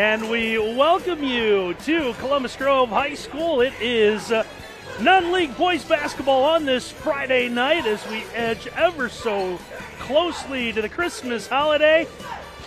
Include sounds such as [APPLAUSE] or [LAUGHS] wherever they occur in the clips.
And we welcome you to Columbus Grove High School. It is uh, non league boys basketball on this Friday night as we edge ever so closely to the Christmas holiday.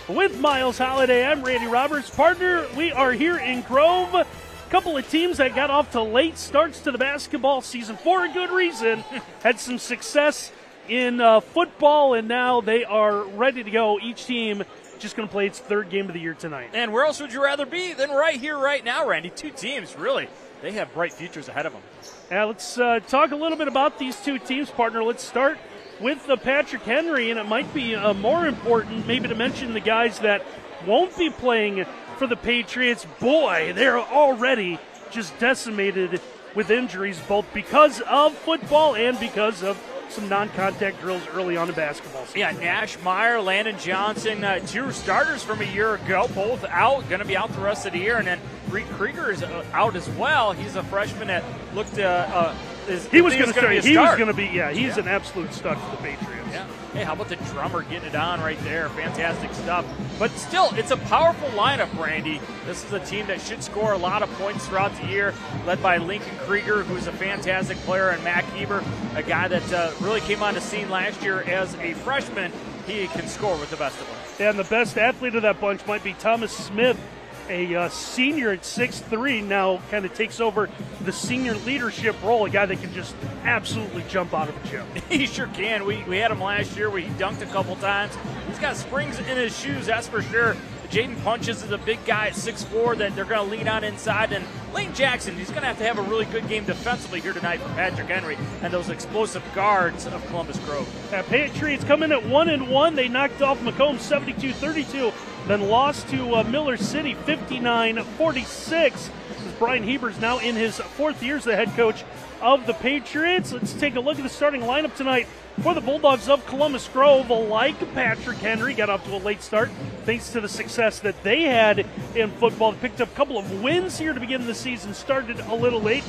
With Miles Holiday, I'm Randy Roberts. Partner, we are here in Grove. A couple of teams that got off to late starts to the basketball season for a good reason. [LAUGHS] Had some success in uh, football, and now they are ready to go. Each team just going to play its third game of the year tonight. And where else would you rather be than right here, right now, Randy? Two teams, really. They have bright futures ahead of them. Yeah, let's uh, talk a little bit about these two teams, partner. Let's start with the Patrick Henry, and it might be uh, more important maybe to mention the guys that won't be playing for the Patriots. Boy, they're already just decimated with injuries, both because of football and because of some non-contact drills early on in basketball. Season. Yeah, Nash Meyer, Landon Johnson, uh, two starters from a year ago, both out, going to be out the rest of the year, and then Reed Krieger is uh, out as well. He's a freshman that looked. Uh, uh is, he was going to start. He was going to be. Yeah, he's yeah. an absolute stud for the Patriots. Yeah. Hey, how about the drummer getting it on right there? Fantastic stuff. But still, it's a powerful lineup, Randy. This is a team that should score a lot of points throughout the year, led by Lincoln Krieger, who's a fantastic player, and Mac Heber, a guy that uh, really came on the scene last year as a freshman. He can score with the best of them. And the best athlete of that bunch might be Thomas Smith, a uh, senior at 6'3 now kind of takes over the senior leadership role, a guy that can just absolutely jump out of a gym. [LAUGHS] he sure can. We, we had him last year where he dunked a couple times. He's got springs in his shoes, that's for sure. Jaden Punches is a big guy at 6'4 that they're going to lean on inside. And Lane Jackson, he's going to have to have a really good game defensively here tonight for Patrick Henry and those explosive guards of Columbus Grove. Uh, Patriots come in at 1 and 1. They knocked off McComb 72 32 then lost to uh, Miller City 59 46. Brian Heber's now in his fourth year as the head coach of the Patriots. Let's take a look at the starting lineup tonight for the Bulldogs of Columbus Grove. Like Patrick Henry, got off to a late start thanks to the success that they had in football. They picked up a couple of wins here to begin the season, started a little late,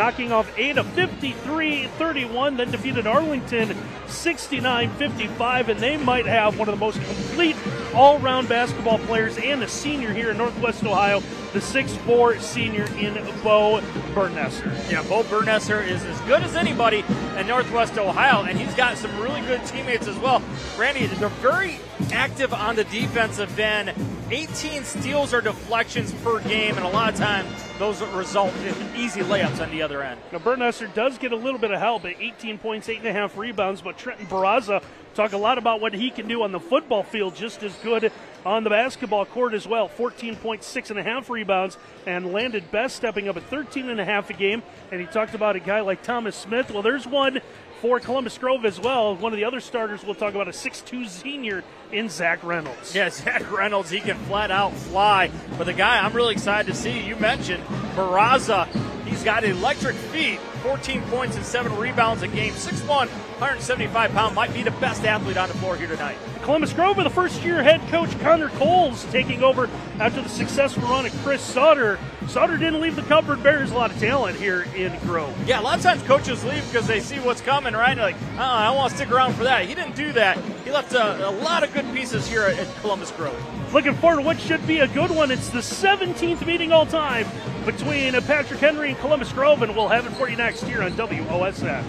knocking off Ada 53 31, then defeated Arlington 69 55, and they might have one of the most complete all round basketball players and a senior here in Northwest Ohio the 6'4 senior in Bo Bernesser. Yeah, Bo Bernesser is as good as anybody in Northwest Ohio, and he's got some really good teammates as well. Randy, they're very active on the defensive end. 18 steals or deflections per game, and a lot of times those result in easy layups on the other end. Now, Bernesser does get a little bit of help at 18 points, 8.5 rebounds, but Trenton Barraza talk a lot about what he can do on the football field, just as good on the basketball court as well. 14.6 and a half rebounds and Landon Best stepping up at 13 and a half a game. And he talked about a guy like Thomas Smith. Well, there's one for Columbus Grove as well. One of the other starters we'll talk about a 6'2 senior in Zach Reynolds. Yeah, [LAUGHS] Zach Reynolds, he can flat out fly. But the guy I'm really excited to see, you mentioned Barraza. He's got electric feet, 14 points and 7 rebounds a game. 6'1, 175 pound, might be the best athlete on the floor here tonight. Columbus Grove with the first year head coach Connor Coles taking over after the successful run of Chris Sauter. Sauter didn't leave the cupboard, bears a lot of talent here in Grove. Yeah, a lot of times coaches leave because they see what's coming, right? They're like, oh, I don't want to stick around for that. He didn't do that. He left a, a lot of good pieces here at, at Columbus Grove. Looking forward to what should be a good one. It's the 17th meeting all time between Patrick Henry and Columbus Grove, and we'll have it for you next year on WOSN.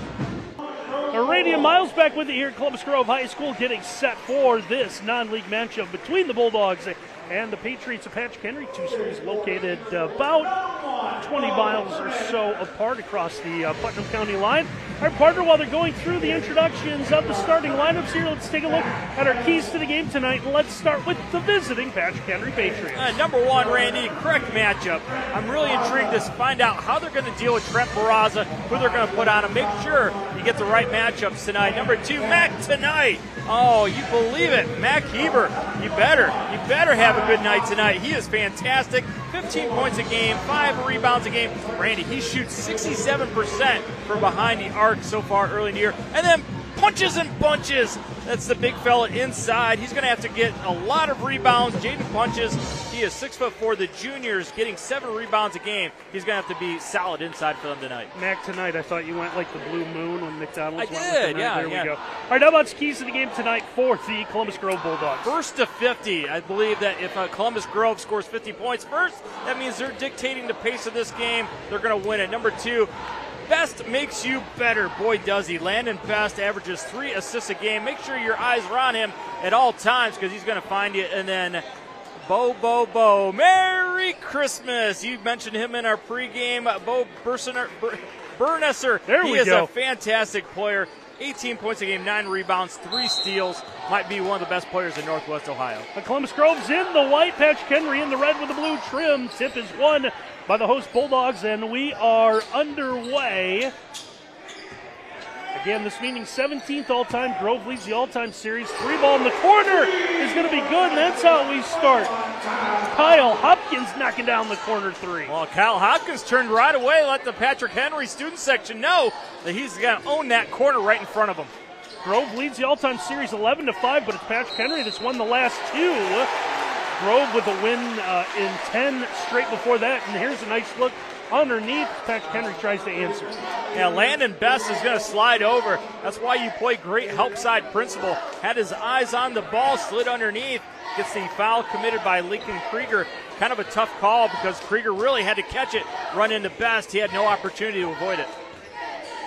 And Miles back with it here at Columbus Grove High School, getting set for this non-league matchup between the Bulldogs and the Patriots of Patrick Henry. Two schools located about 20 miles or so apart across the uh, Putnam County line. Our partner, while they're going through the introductions of the starting lineups here, let's take a look at our keys to the game tonight. And Let's start with the visiting Patrick Henry Patriots. Uh, number one, Randy, correct matchup. I'm really intrigued to find out how they're going to deal with Trent Barraza, who they're going to put on him. Make sure you get the right matchups tonight. Number two, Mac tonight. Oh, you believe it. Mac Heber, you better, you better have a good night tonight. He is fantastic. 15 points a game, five rebounds a game. Randy, he shoots 67% from behind the arc so far early in the year. And then punches and bunches. That's the big fella inside. He's going to have to get a lot of rebounds. Jaden punches. He is six foot four. The juniors getting seven rebounds a game. He's going to have to be solid inside for them tonight. Mac, tonight I thought you went like the blue moon when McDonald's I went did, yeah, There yeah. we go. All right, how about keys to the game tonight for the Columbus Grove Bulldogs? First to 50. I believe that if uh, Columbus Grove scores 50 points first, that means they're dictating the pace of this game. They're going to win it. Number two, Best makes you better. Boy, does he. Landon Best averages three assists a game. Make sure your eyes are on him at all times because he's going to find you. And then Bo, Bo, Bo. Merry Christmas. You mentioned him in our pregame. Bo Bursener, Bur- Burnesser. There he we is go. a fantastic player. 18 points a game, nine rebounds, three steals. Might be one of the best players in Northwest Ohio. The Columbus Grove's in the white, Patrick Henry in the red with the blue trim. Tip is won by the host Bulldogs, and we are underway. Again, this meeting 17th all time. Grove leads the all time series. Three ball in the corner is going to be good, and that's how we start. Kyle Hopkins knocking down the corner three. Well, Kyle Hopkins turned right away, let the Patrick Henry student section know that he's going to own that corner right in front of him. Grove leads the all-time series 11 to 5, but it's Patrick Henry that's won the last two. Grove with a win uh, in 10 straight before that, and here's a nice look underneath. Patrick Henry tries to answer. Yeah, Landon Best is going to slide over. That's why you play great help side principle. Had his eyes on the ball, slid underneath, gets the foul committed by Lincoln Krieger. Kind of a tough call because Krieger really had to catch it, run into Best. He had no opportunity to avoid it.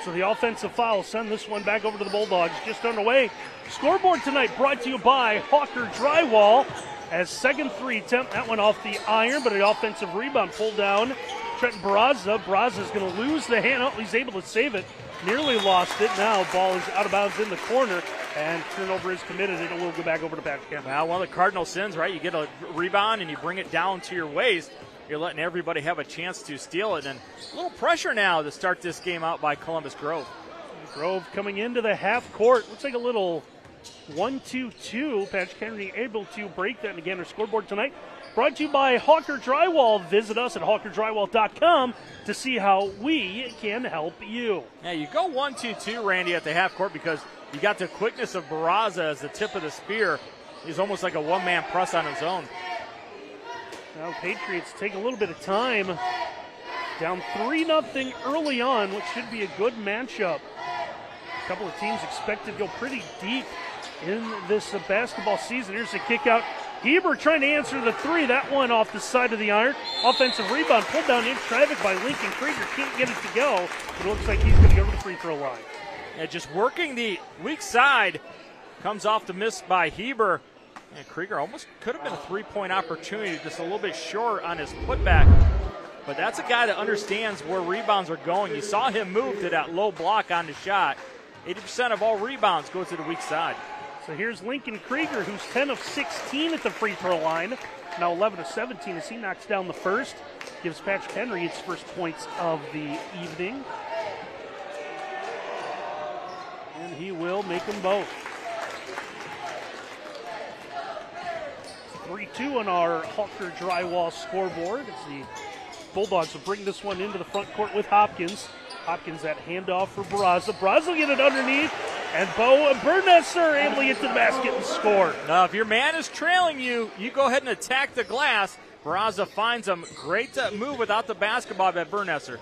So the offensive foul send this one back over to the Bulldogs. Just underway. Scoreboard tonight brought to you by Hawker Drywall. As second three attempt, that one off the iron, but an offensive rebound pulled down. Trenton Barraza. Barraza's going to lose the hand. Oh, he's able to save it. Nearly lost it. Now ball is out of bounds in the corner, and turnover is committed. and It will go back over to Patrick Henry. Well, one of the cardinal sins, right? You get a rebound and you bring it down to your waist. You're letting everybody have a chance to steal it. And a little pressure now to start this game out by Columbus Grove. Grove coming into the half court. Looks like a little 1 2 2. Patrick Henry able to break that. And again, our scoreboard tonight brought to you by Hawker Drywall. Visit us at hawkerdrywall.com to see how we can help you. Yeah, you go one, two, two, Randy, at the half court because you got the quickness of Barraza as the tip of the spear. He's almost like a one man press on his own. Now, Patriots take a little bit of time. Down 3 0 early on, which should be a good matchup. A couple of teams expected to go pretty deep in this basketball season. Here's the kick out. Heber trying to answer the three. That one off the side of the iron. Offensive rebound pulled down in traffic by Lincoln Krieger. Can't get it to go. It looks like he's going to go to the free throw line. Yeah, just working the weak side. Comes off the miss by Heber. And Krieger almost could have been a three point opportunity, just a little bit short on his putback. But that's a guy that understands where rebounds are going. You saw him move to that low block on the shot. 80% of all rebounds go to the weak side. So here's Lincoln Krieger, who's 10 of 16 at the free throw line. Now 11 of 17 as he knocks down the first. Gives Patrick Henry his first points of the evening. And he will make them both. 3 2 on our Hawker Drywall scoreboard. As the Bulldogs will bring this one into the front court with Hopkins. Hopkins that handoff for Barraza. Barraza will get it underneath. And Bo and able to get to the basket and score. Now, if your man is trailing you, you go ahead and attack the glass. Barraza finds him. Great move without the basketball by Bernesser.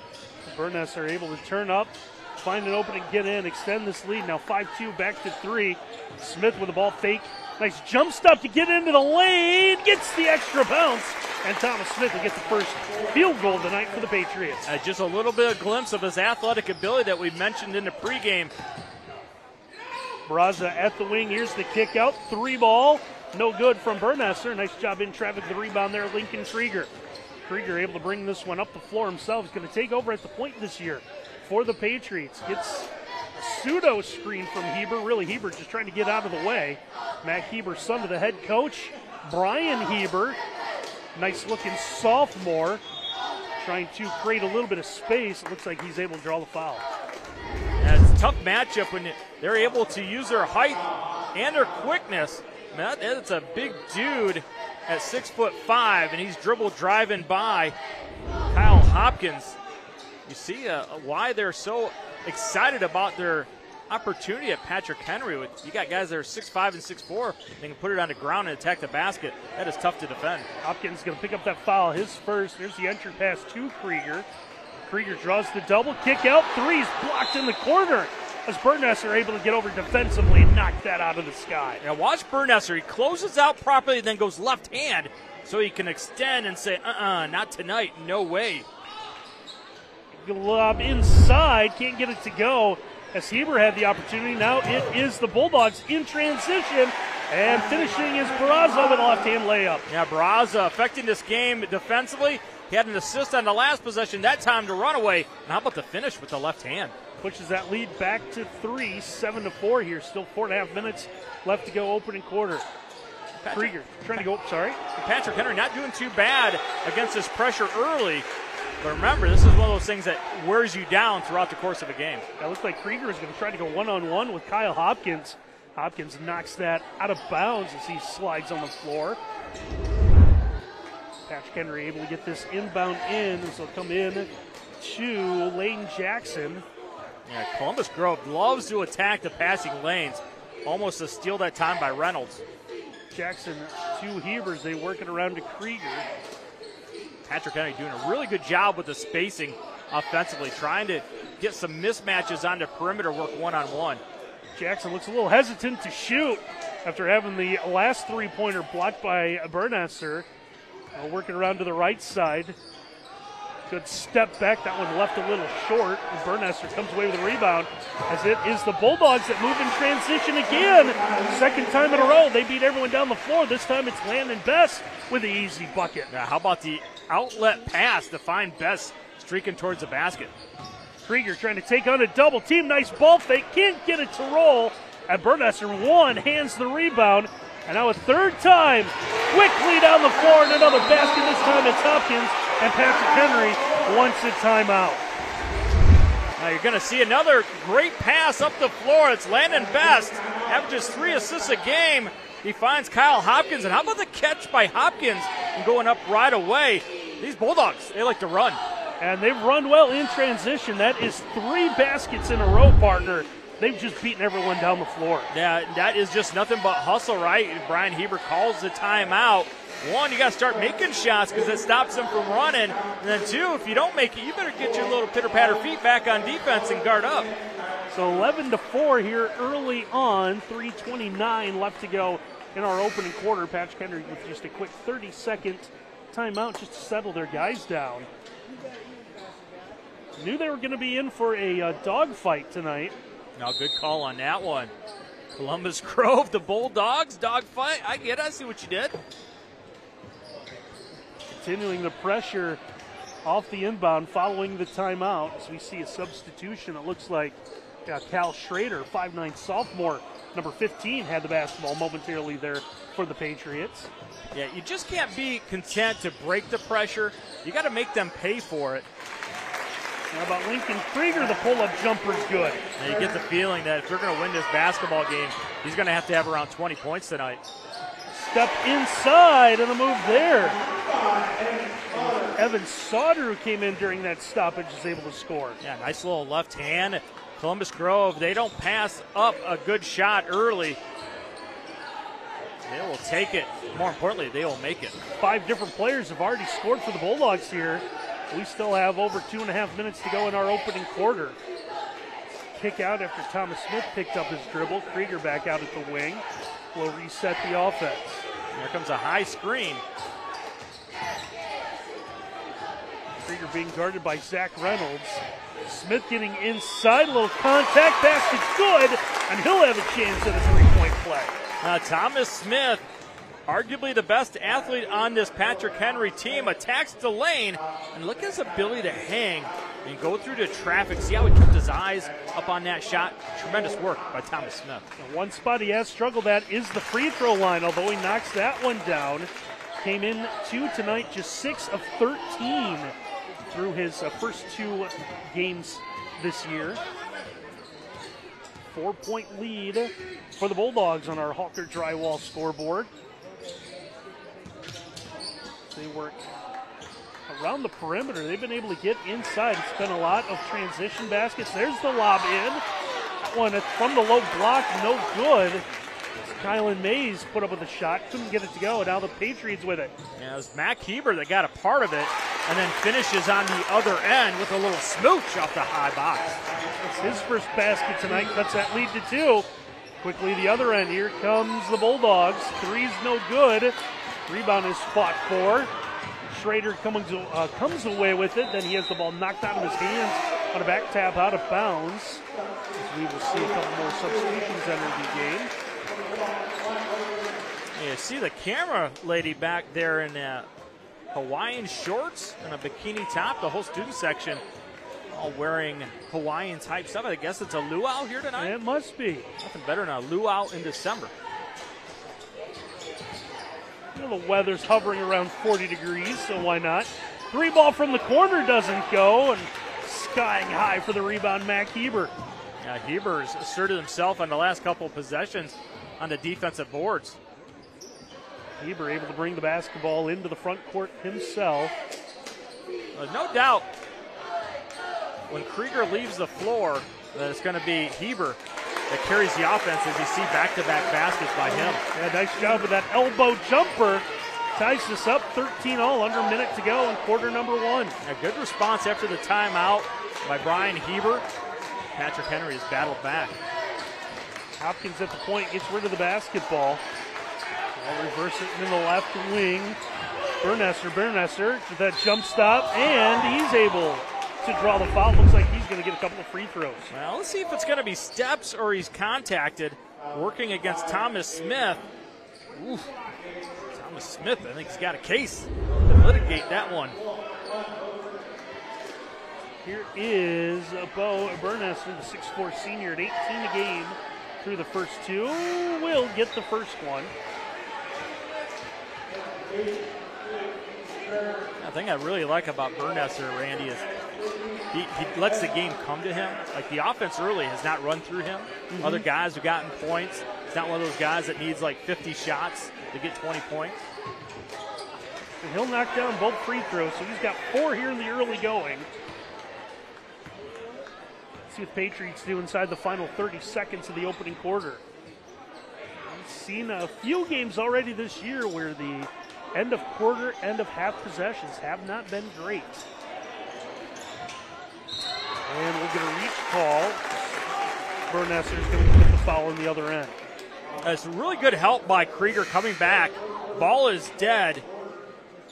Burness are able to turn up, find an opening, get in, extend this lead. Now 5 2 back to 3. Smith with the ball fake. Nice jump stop to get into the lane. Gets the extra bounce. And Thomas Smith will get the first field goal tonight for the Patriots. Uh, just a little bit of glimpse of his athletic ability that we mentioned in the pregame. Barraza at the wing. Here's the kick out. Three ball. No good from Bernesser. Nice job in traffic. The rebound there, Lincoln Krieger. Krieger able to bring this one up the floor himself. He's going to take over at the point this year for the Patriots. Gets a pseudo screen from Heber. Really, Heber just trying to get out of the way. Mac Heber, son of the head coach, Brian Heber. Nice looking sophomore. Trying to create a little bit of space. It looks like he's able to draw the foul. It's a tough matchup when they're able to use their height and their quickness. Man, that- that's a big dude at six foot five, and he's dribble driving by Kyle Hopkins. You see uh, why they're so excited about their opportunity at Patrick Henry. You got guys that are six five and six four, they can put it on the ground and attack the basket. That is tough to defend. Hopkins is going to pick up that foul, his first. There's the entry pass to Krieger. Krieger draws the double kick out. Three's blocked in the corner as Bernesser able to get over defensively and knock that out of the sky. Now watch Bernesser. He closes out properly, then goes left hand so he can extend and say, uh-uh, not tonight, no way. Lob inside, can't get it to go. As Heber had the opportunity, now it is the Bulldogs in transition, and finishing is Barraza with a left-hand layup. Yeah, Barraza affecting this game defensively. He had an assist on the last possession, that time to run away. And how about the finish with the left hand? Pushes that lead back to three, seven to four here. Still four and a half minutes left to go opening quarter. Patrick, Krieger trying to go, sorry. Patrick Henry not doing too bad against this pressure early. But remember, this is one of those things that wears you down throughout the course of a game. That looks like Krieger is going to try to go one on one with Kyle Hopkins. Hopkins knocks that out of bounds as he slides on the floor. Patrick Henry able to get this inbound in, so come in to Lane Jackson. Yeah, Columbus Grove loves to attack the passing lanes, almost to steal that time by Reynolds. Jackson to Hebers. They work it around to Krieger. Patrick Henry doing a really good job with the spacing offensively, trying to get some mismatches on the perimeter work one on one. Jackson looks a little hesitant to shoot after having the last three pointer blocked by Bernesser. Working around to the right side. Good step back. That one left a little short. And Bernesser comes away with a rebound as it is the Bulldogs that move in transition again. Second time in a row. They beat everyone down the floor. This time it's Landon Best with the easy bucket. Now, how about the outlet pass to find Best streaking towards the basket? Krieger trying to take on a double team. Nice ball fake. Can't get it to roll. And Bernesser one hands the rebound. And now a third time, quickly down the floor, and another basket. This time it's Hopkins, and Patrick Henry wants a timeout. Now you're going to see another great pass up the floor. It's Landon Best, averages three assists a game. He finds Kyle Hopkins, and how about the catch by Hopkins and going up right away? These Bulldogs, they like to run. And they've run well in transition. That is three baskets in a row, partner they've just beaten everyone down the floor. Yeah, that is just nothing but hustle, right? Brian Heber calls the timeout. One, you got to start making shots because it stops them from running. And then two, if you don't make it, you better get your little pitter patter feet back on defense and guard up. So 11 to 4 here early on. 3:29 left to go in our opening quarter. Patrick Henry with just a quick 30 second timeout just to settle their guys down. Knew they were going to be in for a uh, dogfight tonight. Now, good call on that one. Columbus [LAUGHS] Grove, the Bulldogs, dogfight. I get it. I see what you did. Continuing the pressure off the inbound following the timeout. As we see a substitution, it looks like uh, Cal Schrader, 5'9 sophomore, number 15, had the basketball momentarily there for the Patriots. Yeah, you just can't be content to break the pressure. You got to make them pay for it. How about Lincoln Krieger? The pull up jumper is good. you get the feeling that if they're going to win this basketball game, he's going to have to have around 20 points tonight. Step inside and a move there. Evan Sauter, who came in during that stoppage, is able to score. Yeah, nice little left hand. Columbus Grove, they don't pass up a good shot early. They will take it. More importantly, they will make it. Five different players have already scored for the Bulldogs here. We still have over two and a half minutes to go in our opening quarter. Kick out after Thomas Smith picked up his dribble. Krieger back out at the wing. Will reset the offense. Here comes a high screen. Krieger being guarded by Zach Reynolds. Smith getting inside, a little contact, basket's good, and he'll have a chance at a three-point play. Now Thomas Smith arguably the best athlete on this Patrick Henry team, attacks the lane, and look at his ability to hang and go through the traffic. See how he kept his eyes up on that shot? Tremendous work by Thomas Smith. One spot he has struggled at is the free throw line, although he knocks that one down. Came in two tonight, just six of 13 through his uh, first two games this year. Four point lead for the Bulldogs on our Hawker Drywall scoreboard. They work around the perimeter. They've been able to get inside. It's been a lot of transition baskets. There's the lob in. That one from the low block, no good. Kylan Mays put up with a shot, couldn't get it to go, and now the Patriots with it. Yeah, it was Mac Heber that got a part of it and then finishes on the other end with a little smooch off the high box. It's his first basket tonight, cuts that lead to two. Quickly the other end. Here comes the Bulldogs. Three's no good. Rebound is fought for. Schrader comes, uh, comes away with it. Then he has the ball knocked out of his hands on a back tap out of bounds. As we will see a couple more substitutions enter the game. You see the camera lady back there in uh, Hawaiian shorts and a bikini top. The whole student section all wearing Hawaiian type stuff. I guess it's a luau here tonight. It must be. Nothing better than a luau in December. You know, the weather's hovering around 40 degrees, so why not? Three ball from the corner doesn't go, and skying high for the rebound, Mac Heber. Yeah, Heber's asserted himself on the last couple of possessions on the defensive boards. Heber able to bring the basketball into the front court himself. No doubt when Krieger leaves the floor that it's going to be Heber that carries the offense as you see back-to-back baskets by him. Yeah, nice job with that elbow jumper. Ties this up 13 all under a minute to go in quarter number one. A good response after the timeout by Brian Heber. Patrick Henry has battled back. Hopkins at the point gets rid of the basketball. I'll reverse it in the left wing. Bernesser, Bernesser with that jump stop, and he's able to draw the foul. Looks like going to get a couple of free throws. Well, let's see if it's going to be steps or he's contacted. Working against Thomas Smith. Thomas Smith, I think he's got a case to litigate that one. Here is Bo Bernesser, the 6'4 senior at 18 a game through the first two. Will get the first one. The thing I really like about Bernesser, Randy, is he, he, lets the game come to him. Like the offense early has not run through him. Mm-hmm. Other guys have gotten points. He's not one of those guys that needs like 50 shots to get 20 points. And he'll knock down both free throws, so he's got four here in the early going. Let's see what Patriots do inside the final 30 seconds of the opening quarter. We've seen a few games already this year where the end of quarter, end of half possessions have not been great. And we'll get a reach call. Bernesser is going to get the foul on the other end. It's really good help by Krieger coming back. Ball is dead.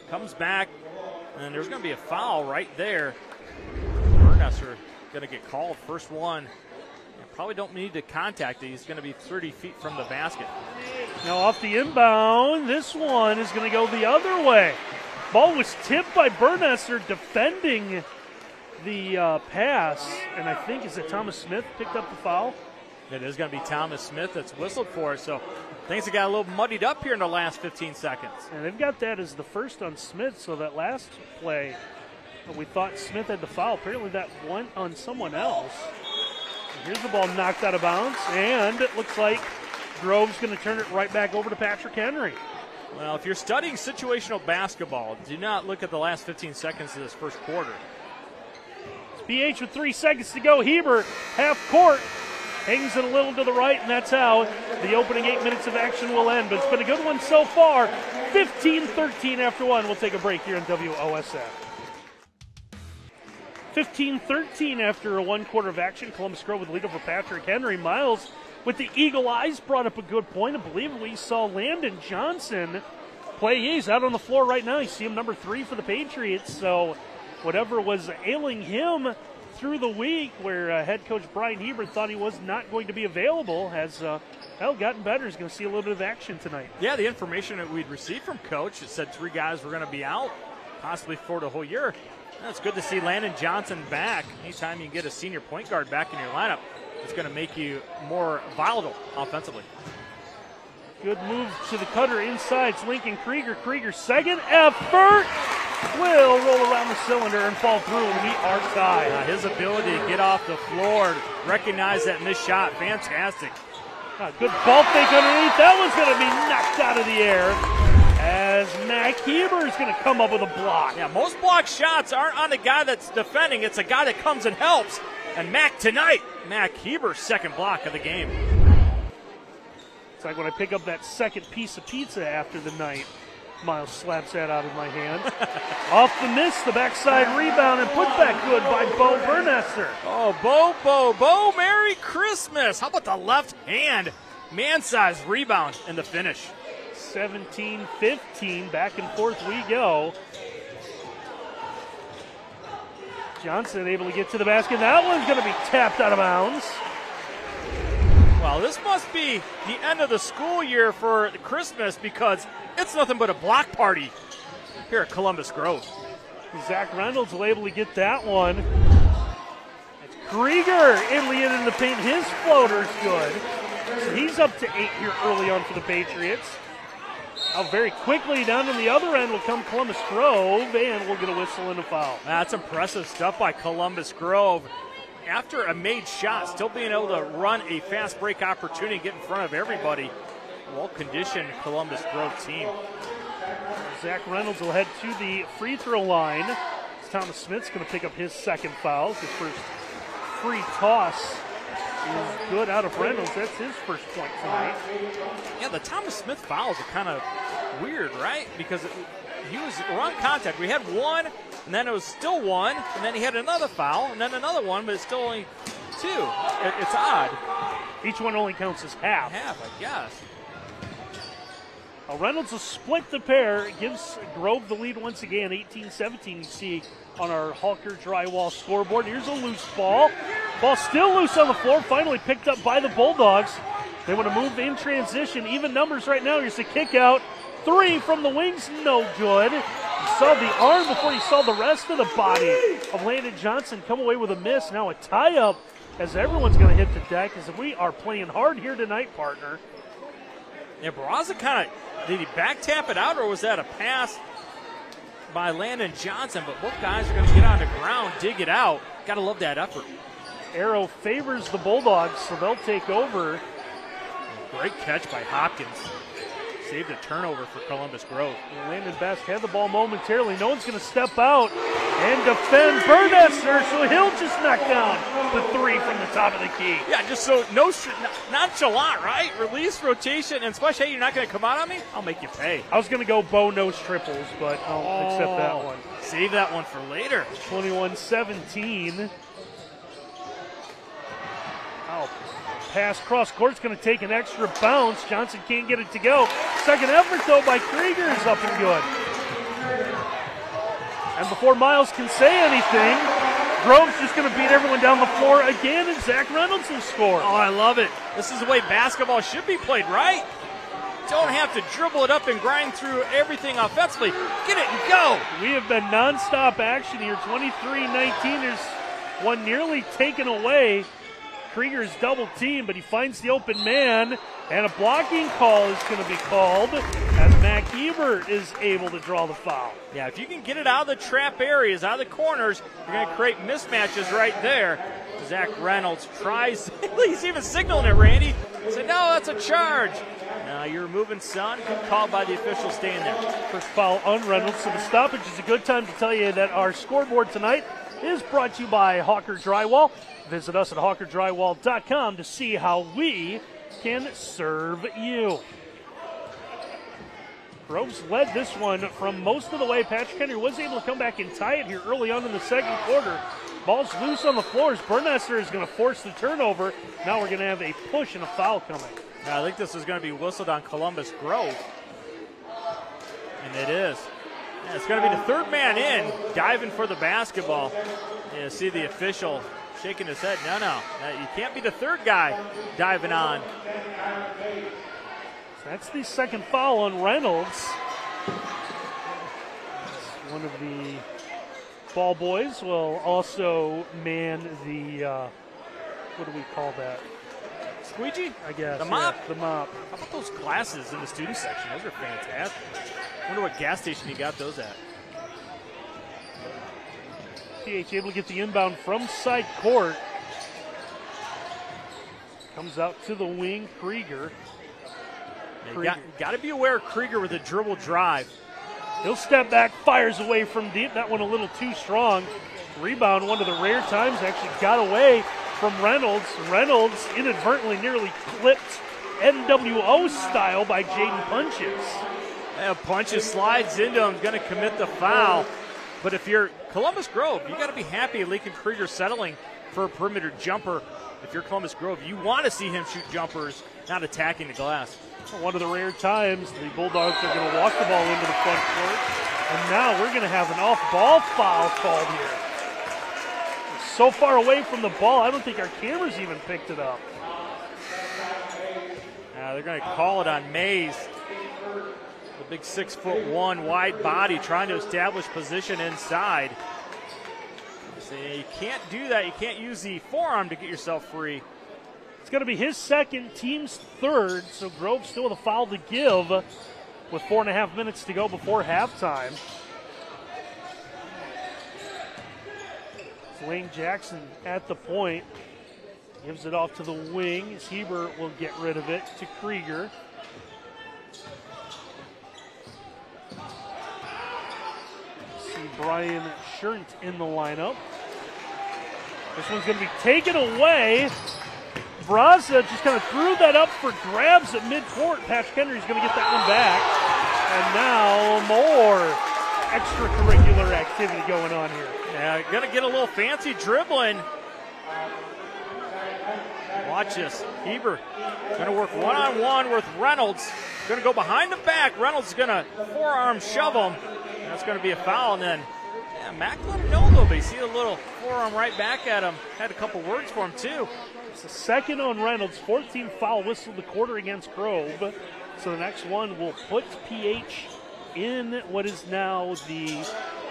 Comes back, and there's going to be a foul right there. Bernesser going to get called. First one. Probably don't need to contact it. He's going to be 30 feet from the basket. Now off the inbound, this one is going to go the other way. Ball was tipped by Bernesser defending the uh, pass, and I think is it Thomas Smith picked up the foul. It is going to be Thomas Smith that's whistled for. So things have got a little muddied up here in the last 15 seconds. And they've got that as the first on Smith. So that last play, we thought Smith had the foul. Apparently that went on someone else. Here's the ball knocked out of bounds, and it looks like Grove's going to turn it right back over to Patrick Henry. Well, if you're studying situational basketball, do not look at the last 15 seconds of this first quarter. BH with three seconds to go. Heber, half court, hangs it a little to the right, and that's how the opening eight minutes of action will end. But it's been a good one so far. 15 13 after one. We'll take a break here on WOSN. 15 13 after a one quarter of action. Columbus Grove with lead over Patrick Henry. Miles with the eagle eyes brought up a good point. I believe we saw Landon Johnson play. He's out on the floor right now. You see him number three for the Patriots. So whatever was ailing him through the week, where uh, head coach Brian Heber thought he was not going to be available, has uh, well gotten better. He's going to see a little bit of action tonight. Yeah, the information that we'd received from coach it said three guys were going to be out, possibly for the whole year. It's good to see Landon Johnson back. Anytime you get a senior point guard back in your lineup, it's going to make you more volatile offensively. Good move to the cutter inside. It's Lincoln Krieger. Krieger second effort will roll around the cylinder and fall through and meet our side. Uh, his ability to get off the floor, recognize that missed shot, fantastic. Uh, good ball fake underneath. That one's going to be knocked out of the air as Mac Heber is going to come up with a block. Yeah, most block shots aren't on the guy that's defending. It's a guy that comes and helps. And Mac tonight, Mac Heber's second block of the game. It's like when I pick up that second piece of pizza after the night. Miles slaps that out of my hand. [LAUGHS] Off the miss, the backside rebound and put back good by Bo Bernesser. Oh, Bo, Bo, Bo, Merry Christmas. How about the left hand? Man size rebound in the finish. 17 15. Back and forth we go. Johnson able to get to the basket. That one's going to be tapped out of bounds. Well, this must be the end of the school year for Christmas because it's nothing but a block party here at Columbus Grove. Zach Reynolds will able to get that one. It's Krieger get in the paint. His floater's good. So he's up to eight here early on for the Patriots. Now very quickly down on the other end will come Columbus Grove, and we'll get a whistle and a foul. That's impressive stuff by Columbus Grove. After a made shot, still being able to run a fast break opportunity, get in front of everybody. Well conditioned Columbus Grove team. Zach Reynolds will head to the free throw line. Thomas Smith's going to pick up his second foul. His first free toss is good out of Reynolds. That's his first point tonight. Yeah, the Thomas Smith fouls are kind of weird, right? Because it, he was wrong contact. We had one, and then it was still one, and then he had another foul, and then another one, but it's still only two. It, it's odd. Each one only counts as half. Half, I guess. Well, Reynolds will split the pair. It gives Grove the lead once again, 18-17. You see on our Hawker Drywall scoreboard. Here's a loose ball. Ball still loose on the floor. Finally picked up by the Bulldogs. They want to move in transition. Even numbers right now. Here's a kick out. Three from the wings, no good. You saw the arm before you saw the rest of the body of Landon Johnson come away with a miss. Now a tie up as everyone's going to hit the deck as we are playing hard here tonight, partner. Yeah, Barraza kind of did he back tap it out, or was that a pass by Landon Johnson? But both guys are going to get on the ground, dig it out. Got to love that effort. Arrow favors the Bulldogs, so they'll take over. Great catch by Hopkins. Saved a turnover for Columbus Grove. Landon Best had the ball momentarily. No one's going to step out and defend Bernesser, so he'll just knock down the three from the top of the key. Yeah, just so no nonchalant, right? Release, rotation, and splash. Hey, you're not going to come out on me? I'll make you pay. I was going to go bow nose triples, but I'll oh, accept that oh, one. Save that one for later. 21 17. Oh, pass cross court's going to take an extra bounce. Johnson can't get it to go. Second effort, though, by Krieger is up and good. And before Miles can say anything, Grove's just going to beat everyone down the floor again, and Zach Reynolds will score. Oh, I love it. This is the way basketball should be played, right? Don't have to dribble it up and grind through everything offensively. Get it and go. We have been nonstop action here. 23 19. There's one nearly taken away Krieger's double team, but he finds the open man, and a blocking call is going to be called as Mac Heber is able to draw the foul. Yeah, if you can get it out of the trap areas, out of the corners, you're going to create mismatches right there. Zach Reynolds tries, [LAUGHS] he's even signaling it, Randy. He said, no, that's a charge. Now you're moving son. Good call by the official staying there. First foul on Reynolds. So the stoppage is a good time to tell you that our scoreboard tonight is brought to you by Hawker Drywall. Visit us at hawkerdrywall.com to see how we can serve you. Groves led this one from most of the way. Patrick Henry was able to come back and tie it here early on in the second quarter. Ball's loose on the floors. Bernesser is going to force the turnover. Now we're going to have a push and a foul coming. I think this is going to be whistled on Columbus Grove. And it is. Yeah, it's going to be the third man in, diving for the basketball. You see the official shaking his head. No, no, you can't be the third guy diving on. That's the second foul on Reynolds. One of the ball boys will also man the, uh, what do we call that? Squeegee? I guess. The mop? Yeah, the mop. How about those glasses in the student section? Those are fantastic. Wonder what gas station he got those at. PH able to get the inbound from side court. Comes out to the wing, Krieger. Krieger. Got, got to be aware of Krieger with a dribble drive. He'll step back, fires away from deep. That one a little too strong. Rebound, one of the rare times, actually got away from Reynolds. Reynolds inadvertently nearly clipped NWO style by Jaden Punches. Yeah, Punches slides into him, going to commit the foul. But if you're Columbus Grove, you got to be happy Lincoln Krieger settling for a perimeter jumper. If you're Columbus Grove, you want to see him shoot jumpers, not attacking the glass. One of the rare times the Bulldogs are going to walk the ball into the front court. And now we're going to have an off ball foul called here. So far away from the ball, I don't think our cameras even picked it up. They're going to call it on Mays. The big six foot one wide body trying to establish position inside. So you can't do that. You can't use the forearm to get yourself free. It's going to be his second, team's third. So Grove still with a foul to give with four and a half minutes to go before halftime. Lane Jackson at the point. Gives it off to the wing. Heber will get rid of it to Krieger. Brian Schurnt in the lineup. This one's going to be taken away. Barraza just kind of threw that up for grabs at midcourt. Patrick Henry's going to get that one back. And now more extracurricular activity going on here. Yeah, going to get a little fancy dribbling. Watch this. Heber going to work one on one with Reynolds. Going to go behind the back. Reynolds is going to forearm shove him. That's going to be a foul. And then yeah, Mac let him know though, but you see the little forearm right back at him. Had a couple words for him too. It's the second on Reynolds. 14 foul whistle the quarter against Grove. So the next one will put PH in what is now the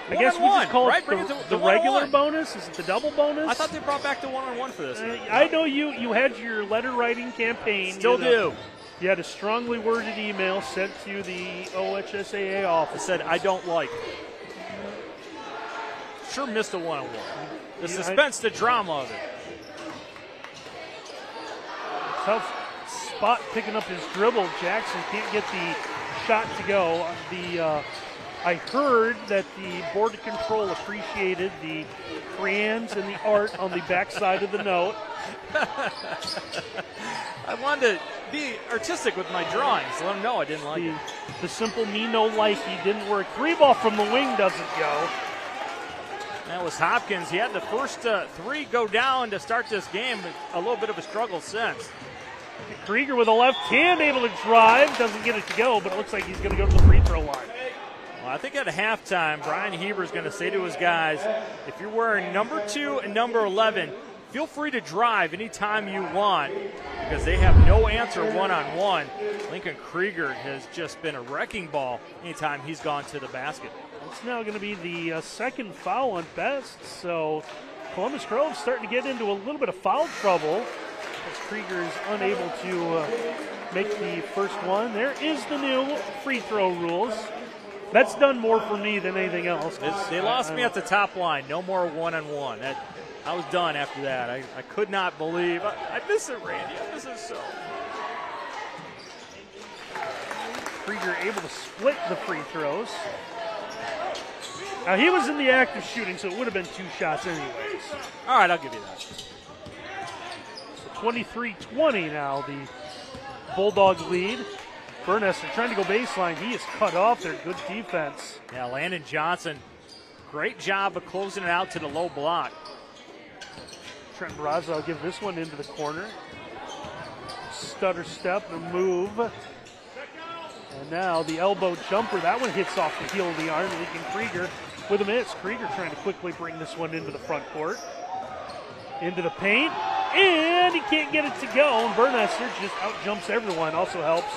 I one guess we one, just call right? it the, it to, the to regular bonus. Is it the double bonus? I thought they brought back the one on one for this. Uh, I know you. You had your letter writing campaign. Still you a- do. You had a strongly worded email sent to the OHSAA I office. said I don't like. Sure missed a one on one. The Yeah, I- suspense, the drama of it. Tough spot picking up his dribble. Jackson can't get the shot to go. The uh, I heard that the board of control appreciated the crayons and the art on the backside of the note. [LAUGHS] I wanted to be artistic with my drawings. Let them know I didn't like The, it. the simple me no likey didn't work. Three ball from the wing doesn't go. That was Hopkins. He had the first uh, three go down to start this game, but a little bit of a struggle since. Krieger with a left hand able to drive, doesn't get it to go, but it looks like he's going to go to the free throw line. Well, I think at halftime, Brian Heber is going to say to his guys, if you're wearing number two and number 11, feel free to drive anytime you want because they have no answer one on one. Lincoln Krieger has just been a wrecking ball anytime he's gone to the basket. It's now going to be the uh, second foul on Best, so Columbus Grove starting to get into a little bit of foul trouble as Krieger is unable to uh, make the first one. There is the new free throw rules. That's done more for me than anything else. It's- they lost me at the top line. No more one on one. That I was done after that. I, I could not believe. I, I miss it, Randy. I miss it so. Krieger able to split the free throws. Now he was in the act of shooting, so it would have been two shots anyways. All right, I'll give you that. 23-20 now, the Bulldog lead. Bernesser trying to go baseline. He is cut off there. Good defense. Yeah, Landon Johnson, great job of closing it out to the low block. Trent Barraza will give this one into the corner. Stutter step and move. And now the elbow jumper. That one hits off the heel of the arm. Lincoln Krieger with a miss. Krieger trying to quickly bring this one into the front court. Into the paint. And he can't get it to go. And just out jumps everyone. Also helps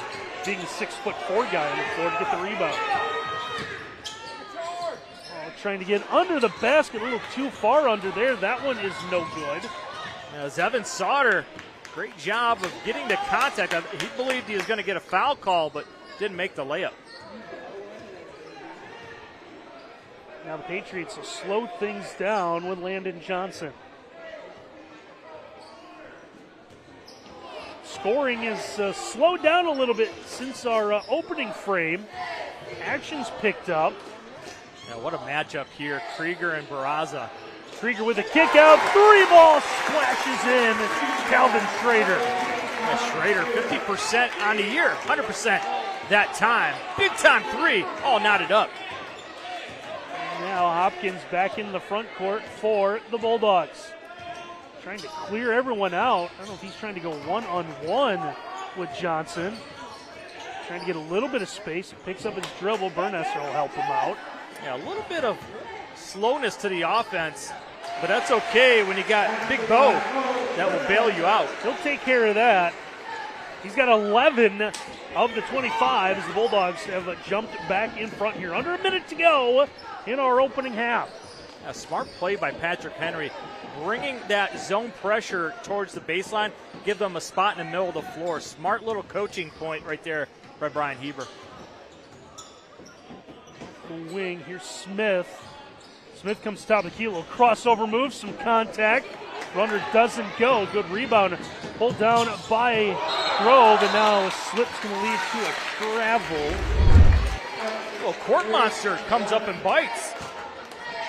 being a six foot four guy on the floor to get the rebound. Trying to get under the basket, a little too far under there. That one is no good. Now, Zevin Sauter, great job of getting the contact. He believed he was going to get a foul call, but didn't make the layup. Now the Patriots will slow things down with Landon Johnson. Scoring is uh, slowed down a little bit since our uh, opening frame. Action's picked up. What a matchup here. Krieger and Barraza. Krieger with a kick out. Three ball splashes in. Calvin Schrader. Yeah, Schrader, 50% on the year, 100% that time. Big time three, all knotted up. Now Hopkins back in the front court for the Bulldogs. Trying to clear everyone out. I don't know if he's trying to go one on one with Johnson. Trying to get a little bit of space. Picks up his dribble. Burness will help him out. Yeah, a little bit of slowness to the offense, but that's okay when you got Big Bo that will bail you out. He'll take care of that. He's got 11 of the 25 as the Bulldogs have jumped back in front here. Under a minute to go in our opening half. A smart play by Patrick Henry, bringing that zone pressure towards the baseline, give them a spot in the middle of the floor. Smart little coaching point right there by Brian Heber. The wing, here's Smith. Smith comes top of the key, a little crossover move, some contact. Runner doesn't go. Good rebound. Pulled down by Grove, and now slip's going to lead to a travel. Well, court monster comes up and bites.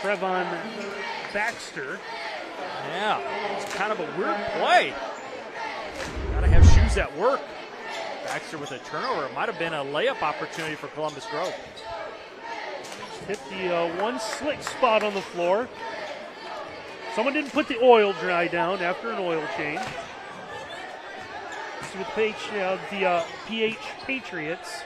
Trevon Baxter. Yeah, it's kind of a weird play. Gotta have shoes that work. Baxter with a turnover. It might have been a layup opportunity for Columbus Grove. Hit the uh, one slick spot on the floor. Someone didn't put the oil dry down after an oil change. See what the, uh, the uh, PH Patriots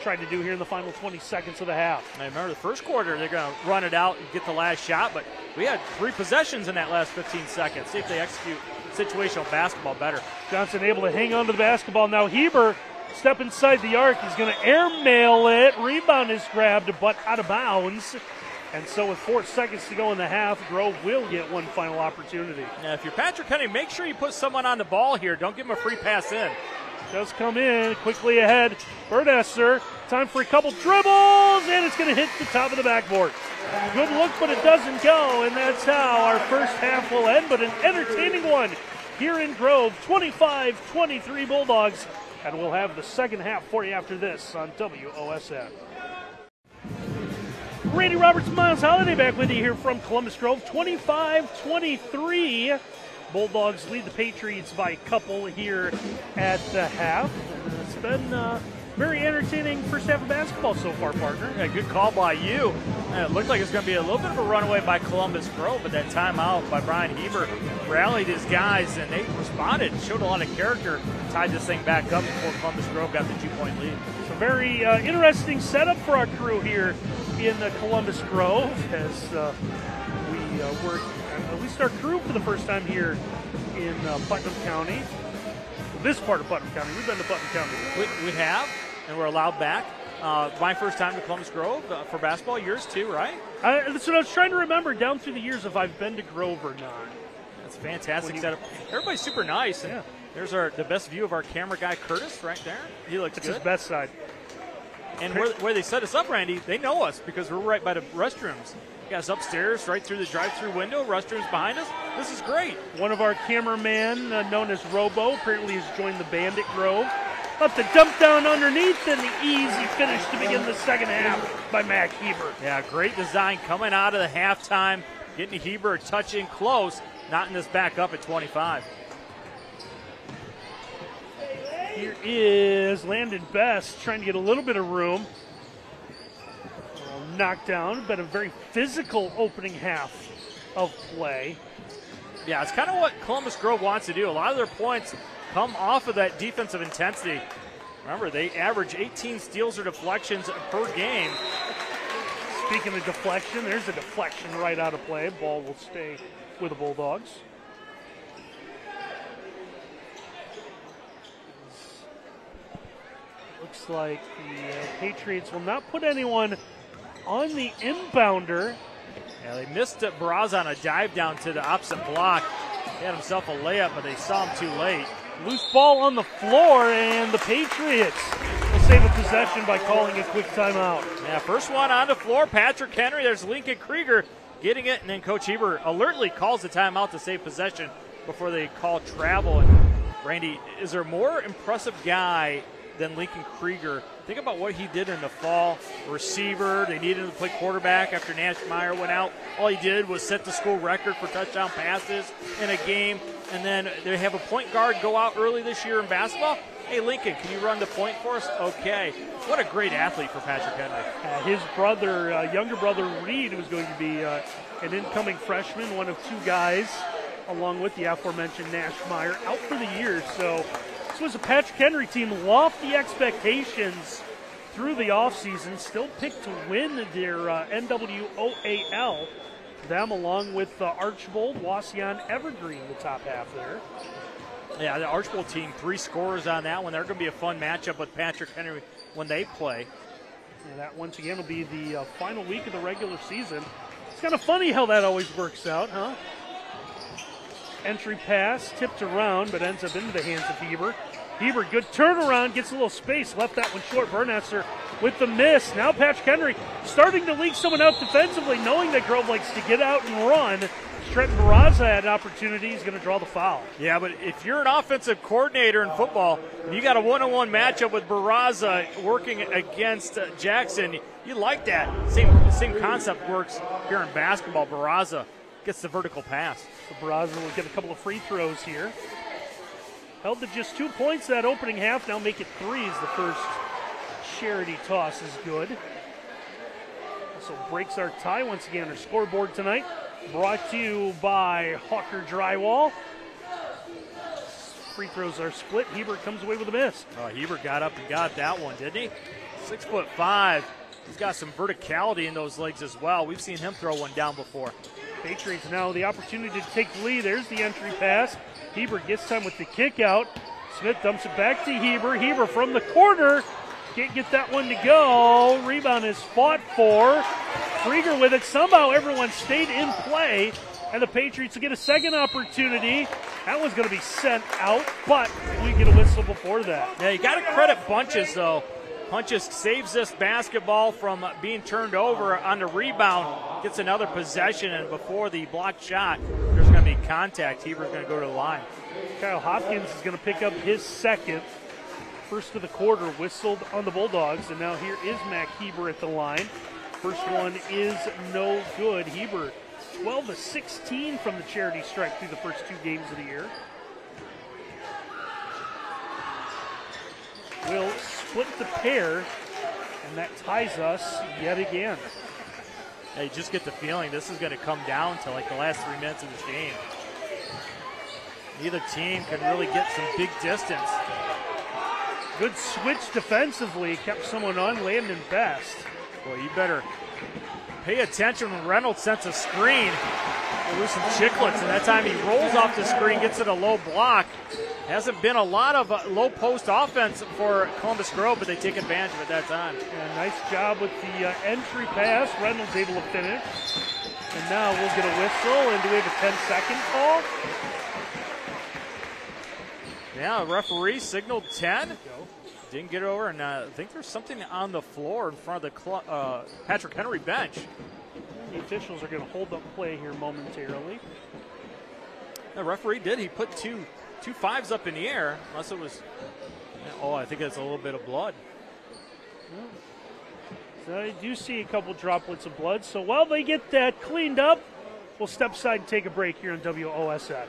tried to do here in the final 20 seconds of the half. I remember the first quarter, they're going to run it out and get the last shot, but we had three possessions in that last 15 seconds. See if they execute situational basketball better. Johnson able to hang on to the basketball. Now Heber step inside the arc. He's going to airmail it. Rebound is grabbed, but out of bounds. And so, with four seconds to go in the half, Grove will get one final opportunity. Now, if you're Patrick Henry, make sure you put someone on the ball here. Don't give him a free pass in. Does come in quickly ahead. Bernesser. Time for a couple dribbles, and it's going to hit the top of the backboard. Good look, but it doesn't go, and that's how our first half will end. But an entertaining one here in Grove 25 23 Bulldogs. And we'll have the second half for you after this on WOSN. Randy Roberts, Miles Holiday back with you here from Columbus Grove 25 23. Bulldogs lead the Patriots by a couple here at the half. It's been uh, very entertaining first half of basketball so far, partner. Yeah, good call by you. it looked like it was going to be a little bit of a runaway by Columbus Grove, but that timeout by Brian Heber rallied his guys, and they responded, showed a lot of character, tied this thing back up before Columbus Grove got the two-point lead. It's a very uh, interesting setup for our crew here in uh, Columbus Grove as uh, we uh, work. At least our crew for the first time here in uh, Putnam County. This part of Putnam County. We've been to Putnam County. We, we have and we're allowed back. Uh, my first time to Columbus Grove uh, for basketball. Yours too, right? Uh, that's what I was trying to remember down through the years if I've been to Grove or not. That's fantastic you, setup. Everybody's super nice. And yeah. There's our the best view of our camera guy Curtis right there. He looks it's good. his best side. And where, where, they set us up, Randy, they know us because we're right by the restrooms. Guys upstairs, right through the drive-through window. Restrooms behind us. This is great. One of our cameramen, uh, known as Robo, apparently has joined the Bandit Grove. Up the dump down underneath and the easy finish to begin the second half by Mac Heber. Yeah, great design coming out of the halftime. Getting Heber touching close, not in this back up at 25. Here is Landon Best trying to get a little bit of room. Knockdown, but a very physical opening half of play. Yeah, it's kind of what Columbus Grove wants to do. A lot of their points come off of that defensive intensity. Remember, they average 18 steals or deflections per game. Speaking of deflection, there's a deflection right out of play. Ball will stay with the Bulldogs. Looks like the uh, Patriots will not put anyone on the inbounder. Yeah, they missed it. Barraza on a dive down to the opposite block. He had himself a layup, but they saw him too late. Loose ball on the floor, and the Patriots will save a possession by calling a quick timeout. Yeah, first one on the floor. Patrick Henry. There's Lincoln Krieger getting it, and then Coach Heber alertly calls the timeout to save possession before they call travel. And Randy, is there a more impressive guy than Lincoln Krieger. Think about what he did in the fall. Receiver, they needed him to play quarterback after Nash Meyer went out. All he did was set the school record for touchdown passes in a game. And then they have a point guard go out early this year in basketball. Hey, Lincoln, can you run the point for us? Okay. What a great athlete for Patrick Henry. Uh, his brother, uh, younger brother Reed, was going to be uh, an incoming freshman, one of two guys, along with the aforementioned Nash Meyer, out for the year. So this was a Patrick Henry team, lofty expectations through the offseason, still picked to win their uh, NWOAL. Them along with uh, Archbold, Wauseon, Evergreen, the top half there. Yeah, the Archbold team, three scorers on that one. They're going to be a fun matchup with Patrick Henry when they play. And that once again will be the uh, final week of the regular season. It's kind of funny how that always works out, huh? Entry pass tipped around, but ends up into the hands of Heber. Heber, good turnaround, gets a little space, left that one short. Bernesser with the miss. Now Patrick Henry starting to leak someone out defensively, knowing that Grove likes to get out and run. Trenton Barraza had an opportunity. He's going to draw the foul. Yeah, but if you're an offensive coordinator in football, and you got a one-on-one matchup with Barraza working against uh, Jackson, you like that. Same same concept works here in basketball. Barraza gets the vertical pass. So will get a couple of free throws here. Held to just two points that opening half. Now make it three as the first charity toss is good. Also breaks our tie once again. on Our scoreboard tonight brought to you by Hawker Drywall. Free throws are split. Heber comes away with a miss. Oh, Heber got up and got that one, didn't he? Six foot five. He's got some verticality in those legs as well. We've seen him throw one down before. Patriots now the opportunity to take the lead. There's the entry pass. Heber gets time with the kick out. Smith dumps it back to Heber. Heber from the corner. Can't get that one to go. Rebound is fought for. Krieger with it. Somehow everyone stayed in play. And the Patriots will get a second opportunity. That one's going to be sent out, but we get a whistle before that. Yeah, you got to credit Punches, though. Punches saves this basketball from being turned over on the rebound, gets another possession, and before the blocked shot, there's going to be contact. Heber's going to go to the line. Kyle Hopkins is going to pick up his second. First of the quarter whistled on the Bulldogs, and now here is Mac Heber at the line. First one is no good. Heber 12 to 16 from the charity stripe through the first two games of the year. Will split the pair, and that ties us yet again. You just get the feeling this is going to come down to like the last three minutes of this game. Neither team can really get some big distance. Good switch defensively, kept someone on, Landon Best. Well, you better pay attention when Reynolds sends a screen. There was some chicklets, and that time he rolls off the screen, gets it a low block. Hasn't been a lot of uh, low post offense for Columbus Grove, but they take advantage of it that time. And nice job with the uh, entry pass. Reynolds able to finish. And now we'll get a whistle. And do we have a 10 second call? Yeah, referee signaled 10. Didn't get over, and uh, I think there's something on the floor in front of the cl- uh, Patrick Henry bench. The officials are going to hold up play here momentarily. The referee did. He put two two fives up in the air, unless it was. Oh, I think it's a little bit of blood. So I do see a couple droplets of blood. So while they get that cleaned up, we'll step aside and take a break here on WOSN.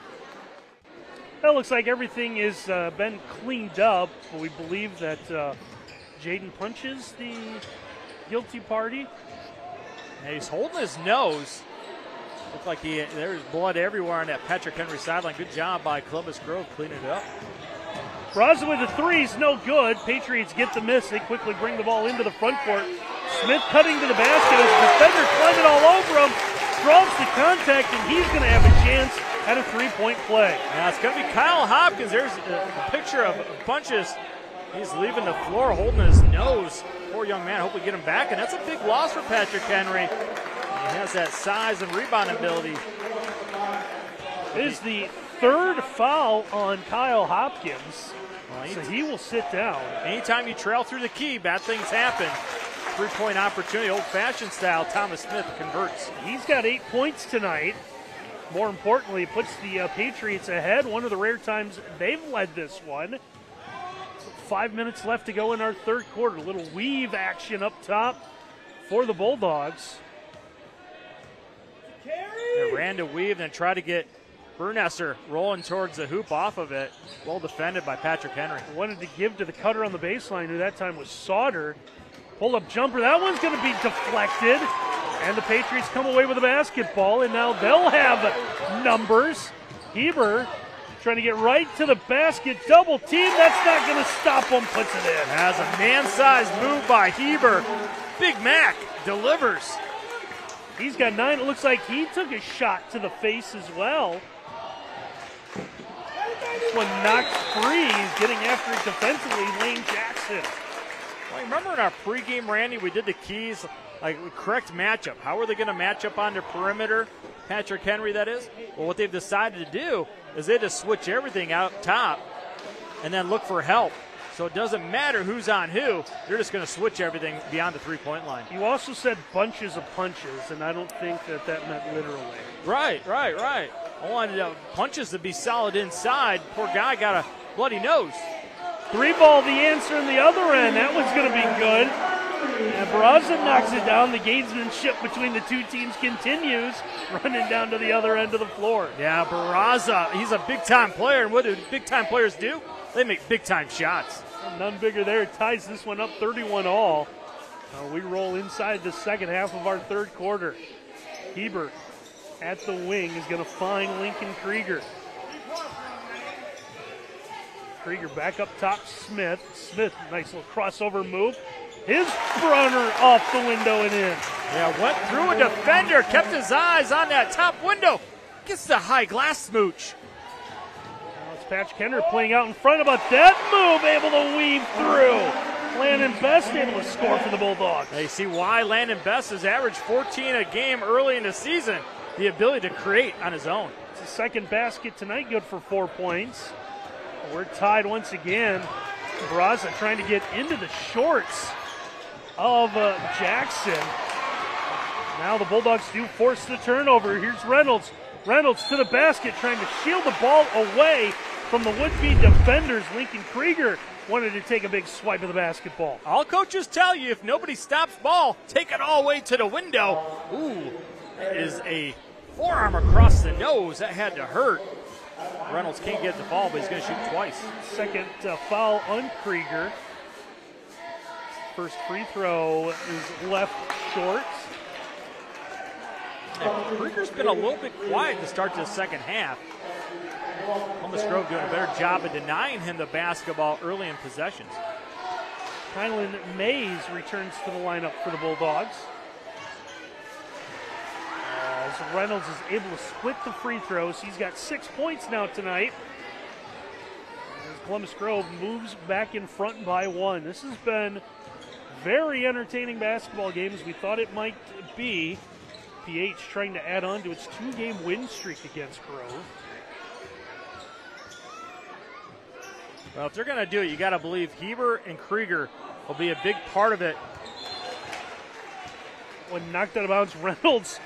That looks like everything has uh, been cleaned up, but we believe that uh, Jaden punches the guilty party. And he's holding his nose. Looks like he there's blood everywhere on that Patrick Henry sideline. Good job by Columbus Grove cleaning it up. Barraza with the threes, no good. Patriots get the miss. They quickly bring the ball into the front court. Smith cutting to the basket as the defender climbing all over him. Draws the contact, and he's going to have a chance at a three-point play. Now it's going to be Kyle Hopkins. There's a picture of Punches. He's leaving the floor, holding his nose. Poor young man. Hope we get him back, and that's a big loss for Patrick Henry. He has that size and rebound ability. It is the third foul on Kyle Hopkins. Well, so he will sit down. Anytime you trail through the key, bad things happen. Three point opportunity, old fashioned style. Thomas Smith converts. He's got eight points tonight. More importantly, puts the uh, Patriots ahead. One of the rare times they've led this one. five minutes left to go in our third quarter. A little weave action up top for the Bulldogs. They ran to weave, then tried to get Bernesser rolling towards the hoop off of it. Well defended by Patrick Henry. Wanted to give to the cutter on the baseline, who that time was Sauter. Pull up jumper. That one's going to be deflected. And the Patriots come away with a basketball, and now they'll have numbers. Heber trying to get right to the basket. Double team. That's not going to stop him. Puts it in. Has a man-sized move by Heber. Big Mac delivers. He's got nine. It looks like he took a shot to the face as well. This one knocked free. He's getting after it defensively. Lane Jackson. Well, remember in our pregame, Randy, we did the keys, like correct matchup. How are they going to match up on their perimeter? Patrick Henry, that is. Well, what they've decided to do is they just switch everything out top and then look for help. So it doesn't matter who's on who. They're just going to switch everything beyond the three point line. You also said bunches of punches, and I don't think that that meant literally. Right, right, right. I wanted uh, punches to be solid inside. Poor guy got a bloody nose. Three ball, the answer in the other end. That one's going to be good. And Barraza knocks it down. The gamesmanship between the two teams continues, running down to the other end of the floor. Yeah, Barraza, he's a big time player. And what do big time players do? They make big time shots. None bigger there. Ties this one up 31 all. Uh, we roll inside the second half of our third quarter. Heber at the wing is going to find Lincoln Krieger. Krieger back up top, Smith. Smith, nice little crossover move. His runner off the window and in. Yeah, went through a defender, kept his eyes on that top window. Gets the high glass smooch. Patrick Henry playing out in front of about that move, able to weave through. Landon Best able to score for the Bulldogs. Now you see why Landon Best has averaged 14 a game early in the season. The ability to create on his own. It's the second basket tonight, good for four points. We're tied once again. Barraza trying to get into the shorts of uh, Jackson. Now the Bulldogs do force the turnover. Here's Reynolds. Reynolds to the basket, trying to shield the ball away from the would-be defenders. Lincoln Krieger wanted to take a big swipe of the basketball. All coaches tell you if nobody stops ball, take it all the way to the window. Ooh, that is a forearm across the nose. That had to hurt. Reynolds can't get the ball, but he's going to shoot twice. Second uh, foul on Krieger. First free throw is left short. And Krieger's been a little bit quiet to start the second half. Columbus Grove doing a better job of denying him the basketball early in possessions. Kylan Mays returns to the lineup for the Bulldogs. As Reynolds is able to split the free throws, he's got six points now tonight. As Columbus Grove moves back in front by one. This has been very entertaining basketball game as we thought it might be. PH trying to add on to its two game win streak against Grove. Well, if they're going to do it, you got to believe Heber and Krieger will be a big part of it. When knocked out of bounds, [LAUGHS] Reynolds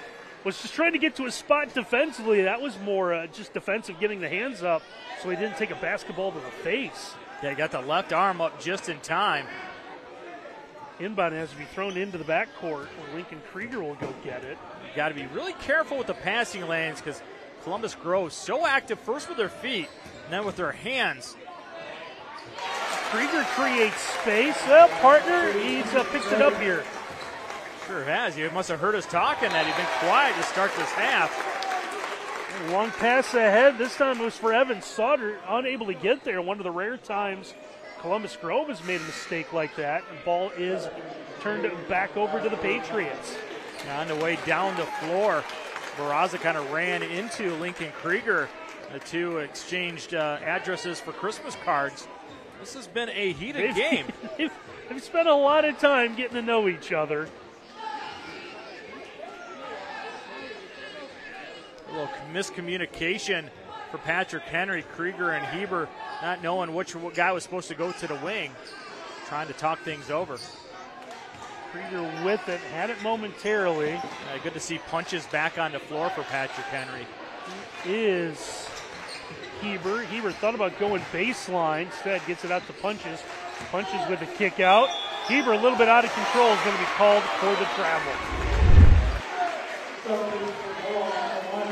was just trying to get to a spot defensively. That was more uh, just defensive, getting the hands up so he didn't take a basketball to the face. Yeah, he got the left arm up just in time. Inbound has to be thrown into the backcourt where Lincoln Krieger will go get it. You got to be really careful with the passing lanes because Columbus Grove so active first with their feet and then with their hands. Krieger creates space. Well, partner, he's uh, picked it up here. Sure has. You must have heard us talking that he's been quiet to start this half. Long pass ahead. This time it was for Evan Sauter, unable to get there. One of the rare times Columbus Grove has made a mistake like that. The ball is turned back over to the Patriots. On the way down the floor, Barraza kind of ran into Lincoln Krieger. The two exchanged uh, addresses for Christmas cards. This has been a heated They've, game. [LAUGHS] they've, they've spent a lot of time getting to know each other. A little miscommunication for Patrick Henry, Krieger, and Heber not knowing which guy was supposed to go to the wing, trying to talk things over. Krieger with it, had it momentarily. Uh, good to see punches back on the floor for Patrick Henry. He is Heber. Heber thought about going baseline. Instead, gets it out to punches. Punches with a kick out. Heber, a little bit out of control, is going to be called for the travel.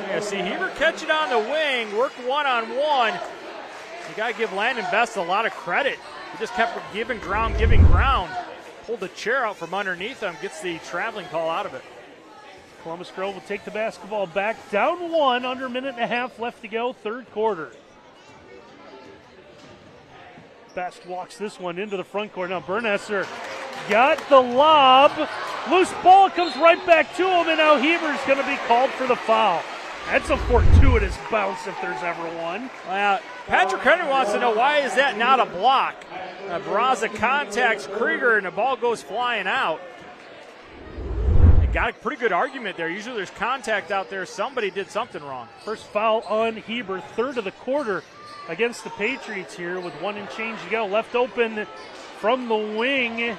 Yeah, see, Heber catch it on the wing, work one on one. You got to give Landon Best a lot of credit. He just kept giving ground, giving ground. Pulled the chair out from underneath him, gets the traveling call out of it. Columbus Grove will take the basketball back. Down one, under a minute and a half left to go, third quarter. Best walks this one into the front court. Now Bernesser got the lob. Loose ball comes right back to him, and now Heber's going to be called for the foul. That's a fortuitous bounce if there's ever one. Well, Patrick Henry wants to know why is that not a block? Uh, contacts Krieger, and the ball goes flying out got a pretty good argument there. Usually there's contact out there. Somebody did something wrong. First foul on Heber, third of the quarter against the Patriots here with one and change to go. Left open from the wing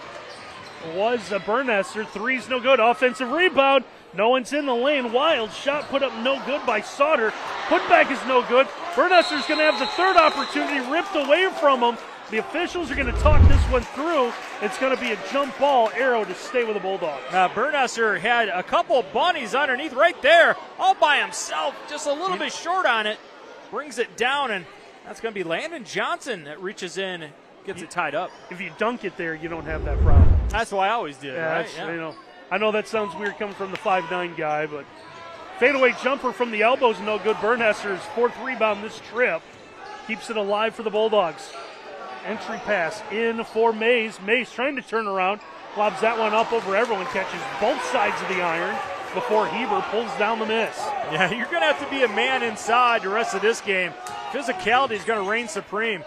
was a Bernesser. Three's no good. Offensive rebound. No one's in the lane. Wild shot put up no good by Sauter. Putback is no good. Bernesser's going to have the third opportunity ripped away from him. The officials are going to talk this one through. It's going to be a jump ball arrow to stay with the Bulldogs. Now, Bernesser had a couple bunnies underneath right there, all by himself, just a little bit short on it. Brings it down, and that's going to be Landon Johnson that reaches in and gets it tied up. If you dunk it there, you don't have that problem. That's why I always do yeah, right? Yeah. You know, I know that sounds weird coming from the five nine guy, but fadeaway jumper from the elbows, no good. Bernesser's fourth rebound this trip keeps it alive for the Bulldogs. Entry pass in for Mays. Mays trying to turn around, lobs that one up over everyone, catches both sides of the iron before Heber pulls down the miss. Yeah, you're going to have to be a man inside the rest of this game. Physicality is going to reign supreme.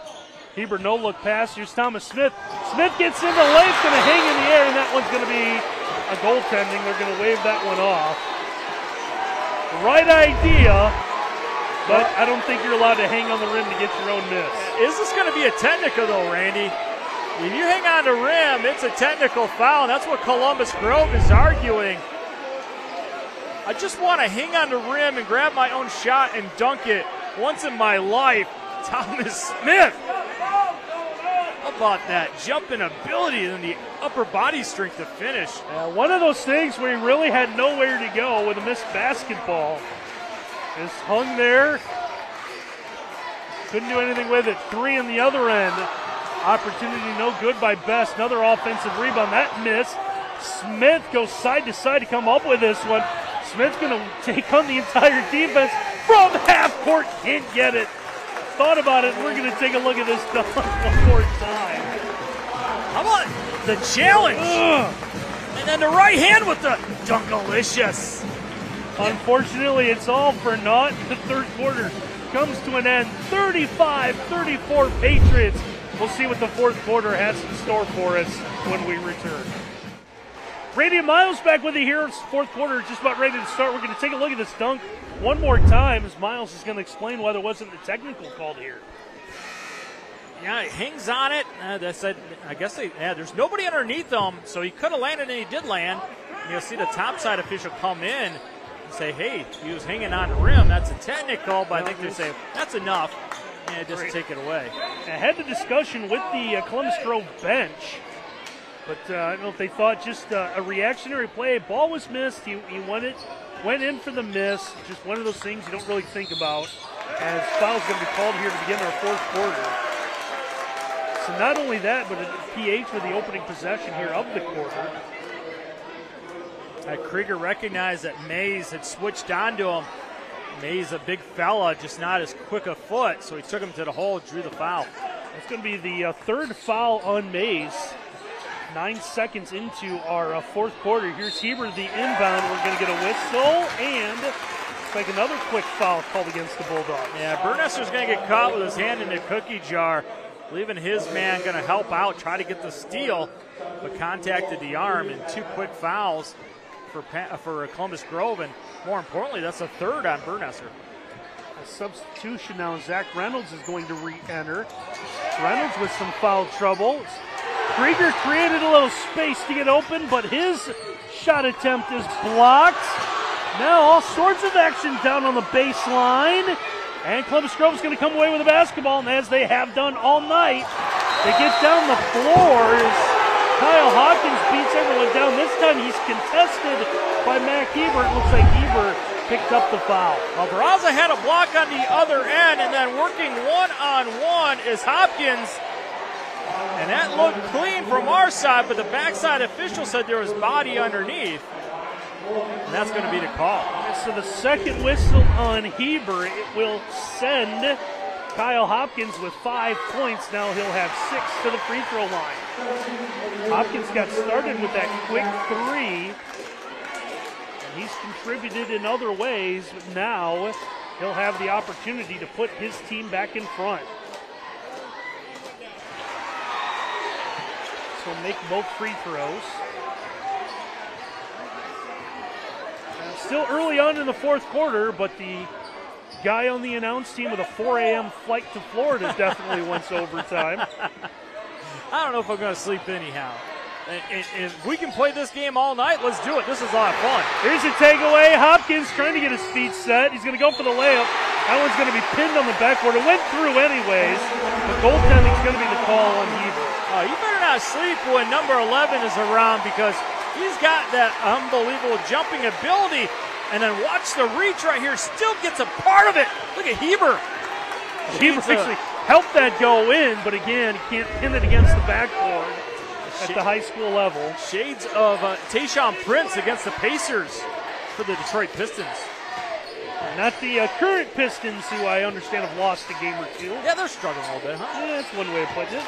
Heber no look pass. Here's Thomas Smith. Smith gets in the lane, going to hang in the air, and that one's going to be a goaltending. They're going to wave that one off. Right idea, but I don't think you're allowed to hang on the rim to get your own miss. Is this going to be a technical, though, Randy? If you hang on the rim, it's a technical foul. That's what Columbus Grove is arguing. I just want to hang on the rim and grab my own shot and dunk it once in my life. [LAUGHS] Thomas Smith. How about that jumping ability and the upper body strength to finish? Uh, one of those things where he really had nowhere to go with a missed basketball. Is hung there. Couldn't do anything with it. Three in the other end. Opportunity no good by Best. Another offensive rebound. That miss. Smith goes side to side to come up with this one. Smith's going to take on the entire defense from half court. Can't get it. Thought about it. We're going to take a look at this [LAUGHS] one more time. How about the challenge? Ugh. And then the right hand with the Dunkalicious. Unfortunately, it's all for naught. [LAUGHS] The third quarter comes to an end. 35 34 Patriots. We'll see what the fourth quarter has in store for us when we return. Randy Miles back with you here. Fourth quarter, just about ready to start. We're going to take a look at this dunk one more time as Miles is going to explain why there wasn't a technical called here. Yeah, he hangs on it. Uh, that's a, I guess they, yeah, there's nobody underneath him, so he could have landed and he did land. You'll see the topside official come in say, hey, he was hanging on the rim. That's a technical, but I think they say that's enough. And just take it away. I had the discussion with the uh, Columbus Grove bench, but uh, I don't know if they thought just uh, a reactionary play. Ball was missed. He, he went it, went in for the miss. Just one of those things you don't really think about. As foul's going to be called here to begin our fourth quarter. So not only that, but a PH with the opening possession here of the quarter. Krieger recognized that Mays had switched onto him. Mays, a big fella, just not as quick a foot, so he took him to the hole, drew the foul. It's going to be the uh, third foul on Mays. Nine seconds into our uh, fourth quarter. Here's Heber, the inbound. We're going to get a whistle and like another quick foul called against the Bulldogs. Yeah, Bernesser's going to get caught with his hand in the cookie jar, leaving his man going to help out, try to get the steal, but contacted the arm and two quick fouls for uh, for Columbus Grove, and more importantly, that's a third on Bernesser. A substitution now. Zach Reynolds is going to re-enter. Reynolds with some foul trouble. Krieger created a little space to get open, but his shot attempt is blocked. Now all sorts of action down on the baseline. And Columbus Grove is going to come away with the basketball, and as they have done all night, they get down the floor. Kyle Hopkins beats everyone down. This time he's contested by Mac Heber. It looks like Heber picked up the foul. Well, Barraza had a block on the other end, and then working one on one is Hopkins. And that looked clean from our side, but the backside official said there was body underneath. And that's going to be the call. So the second whistle on Heber, it will send Kyle Hopkins with five points. Now he'll have six to the free throw line. Hopkins got started with that quick three. And he's contributed in other ways, but now he'll have the opportunity to put his team back in front. So make both free throws. Still early on in the fourth quarter, but the guy on the announce team with a 4 a.m. flight to Florida definitely wants overtime. I don't know if I'm going to sleep anyhow. If we can play this game all night, let's do it. This is a lot of fun. Here's a takeaway. Hopkins trying to get his feet set. He's going to go for the layup. That one's going to be pinned on the backboard. It went through anyways. The goaltending's going to be the call on Heber. Oh, you better not sleep when number 11 is around because – He's got that unbelievable jumping ability. And then watch the reach right here. Still gets a part of it. Look at Heber. Heber actually [LAUGHS] helped that go in, but again, can't pin it against the backboard at the high school level. Shades of uh, Tayshaun Prince against the Pacers for the Detroit Pistons. Not the uh, current Pistons, who I understand have lost a game or two. Yeah, they're struggling a little bit, huh? Yeah, that's one way to put it.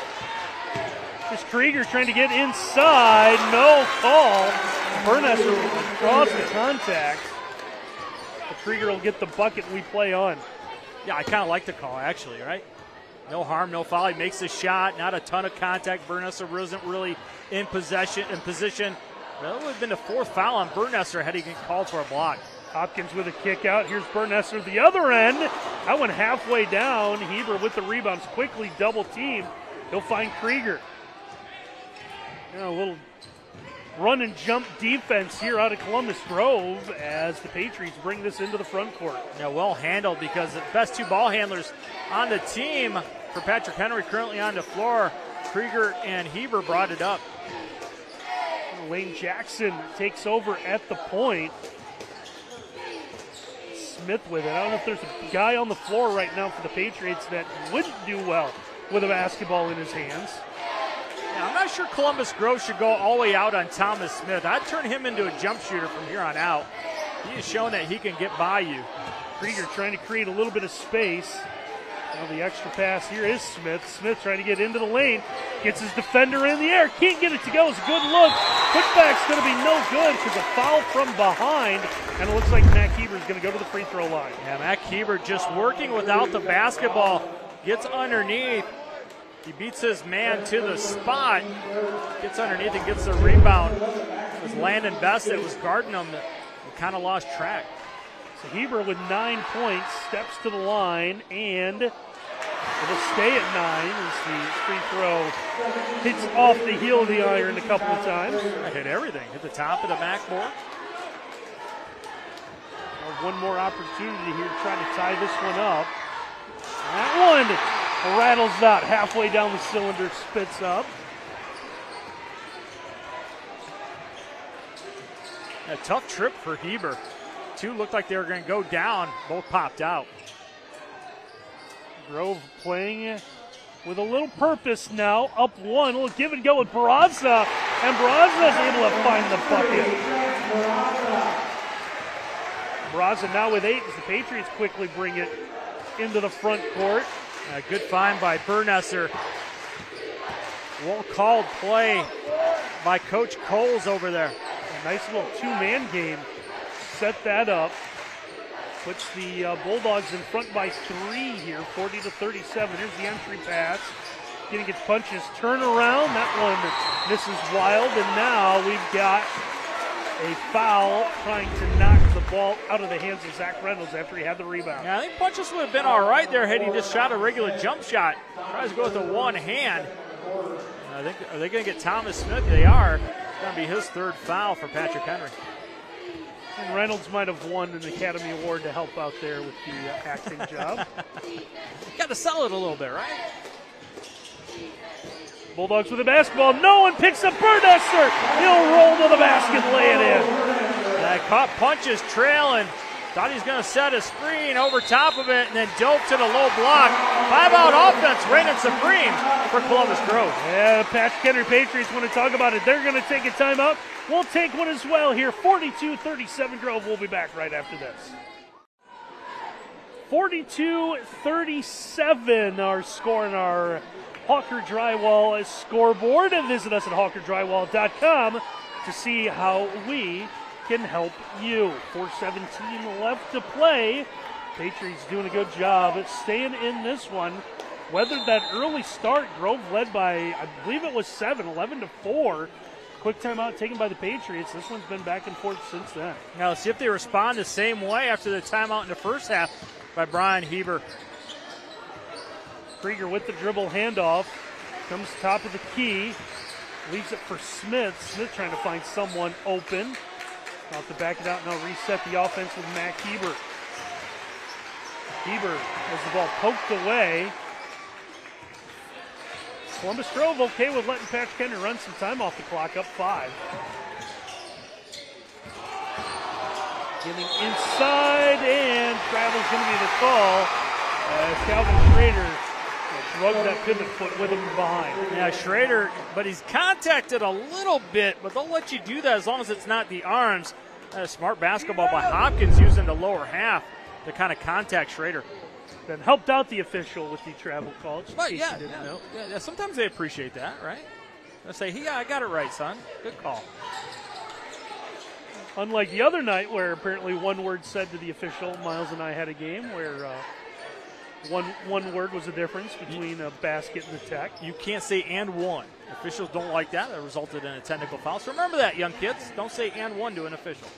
Is Krieger trying to get inside. No fall. Bernesser draws the contact. Krieger will get the bucket and we play on. Yeah, I kind of like the call, actually, right? No harm, no foul. He makes a shot. Not a ton of contact. Bernesser wasn't really in possession in position. That would have been the fourth foul on Bernesser had he been called for a block. Hopkins with a kick out. Here's Bernesser the other end. That went halfway down. Heber with the rebounds quickly double team. He'll find Krieger. You know, a little run and jump defense here out of Columbus Grove as the Patriots bring this into the front court. Yeah, well handled because the best two ball handlers on the team for Patrick Henry currently on the floor. Krieger and Heber brought it up. Lane Jackson takes over at the point. Smith with it. I don't know if there's a guy on the floor right now for the Patriots that wouldn't do well with a basketball in his hands. I'm not sure Columbus Grove should go all the way out on Thomas Smith. I'd turn him into a jump shooter from here on out. He has shown that he can get by you. Krieger trying to create a little bit of space. Now the extra pass here is Smith. Smith trying to get into the lane. Gets his defender in the air. Can't get it to go. It's a good look. Putback's going to be no good because a foul from behind. And it looks like Mac Heber is going to go to the free throw line. Yeah, Mac Heber just working without the basketball. Gets underneath. He beats his man to the spot, gets underneath and gets the rebound. It was Landon Best that was guarding him that kind of lost track. So Heber with nine points steps to the line and it'll stay at nine as the free throw hits off the heel of the iron a couple of times. Hit everything. Hit the top of the backboard. One more opportunity here to try to tie this one up. That one rattles out halfway down the cylinder, spits up. A tough trip for Heber. Two looked like they were going to go down, both popped out. Grove playing with a little purpose now, up one. A little give and go with Barraza, and Barraza is able to find the bucket. Barraza now with eight as the Patriots quickly bring it into the front court. A good find by Bernesser. Well called play by Coach Coles over there. A nice little two-man game. Set that up. Puts the uh, Bulldogs in front by three here, 40 to 37. Here's the entry pass. Getting its punches. Turn around. That one misses wild. And now we've got a foul trying to knock the ball out of the hands of Zach Reynolds after he had the rebound. Yeah, I think Punches would have been all right there had he just shot a regular jump shot. Tries to go with the one hand. I think are they going to get Thomas Smith? They are. It's going to be his third foul for Patrick Henry. And Reynolds might have won an Academy Award to help out there with the uh, acting job. [LAUGHS] Got to sell it a little bit, right? Bulldogs with the basketball. No one picks up Bernesser. He'll roll to the basket, lay it in. That caught punches trailing. Thought he was going to set a screen over top of it and then dope to the low block. Five out offense reigning supreme for Columbus Grove. Yeah, the Patrick Henry Patriots want to talk about it. They're going to take a timeout. We'll take one as well here. 42 37 Grove. We'll be back right after this. 42 37, our score in our Hawker Drywall scoreboard. And visit us at hawkerdrywall.com to see how we can help you. 417 left to play. Patriots doing a good job at staying in this one. Weathered that early start. Grove led by, I believe it was 7, 11 to 4. Quick timeout taken by the Patriots. This one's been back and forth since then. Now see if they respond the same way after the timeout in the first half by Brian Heber. Krieger with the dribble handoff. Comes top of the key. Leaves it for Smith. Smith trying to find someone open. Off to back it out now reset the offense with Mac Heber. Heber has the ball poked away. Columbus Grove okay with letting Patrick Henry run some time off the clock, up five. Getting inside, and travel's going to be the call. As Calvin Schrader drugged that pivot foot with him behind. Yeah, Schrader, but he's contacted a little bit, but they'll let you do that as long as it's not the arms. Uh, smart basketball by Hopkins using the lower half to kind of contact Schrader. Then helped out the official with the travel call. But yeah, didn't yeah, know. yeah, yeah, sometimes they appreciate that, right? They say, "Yeah, I got it right, son. Good call." Unlike the other night, where apparently one word said to the official, Miles and I had a game where uh, one one word was the difference between a basket and a tech. You can't say "and one." Officials don't like that. That resulted in a technical foul. So remember that, young kids. Don't say "and one" to an official.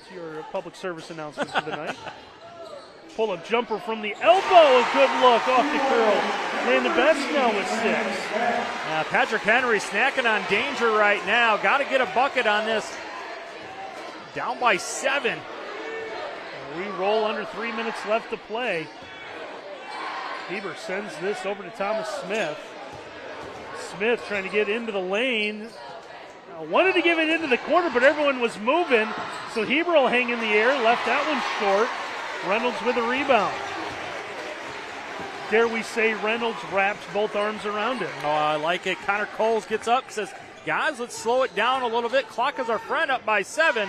It's your public service announcement for the night. [LAUGHS] Pull up jumper from the elbow. A good look off the curl. And the best now with six. Now, Patrick Henry snacking on danger right now. Got to get a bucket on this. Down by seven. We roll under three minutes left to play. Heber sends this over to Thomas Smith. Smith trying to get into the lane. Uh, wanted to give it into the corner, but everyone was moving. So Heber will hang in the air. Left that one short. Reynolds with a rebound. Dare we say Reynolds wraps both arms around it. Oh, I like it. Connor Coles gets up, says, guys, let's slow it down a little bit. Clock is our friend up by seven.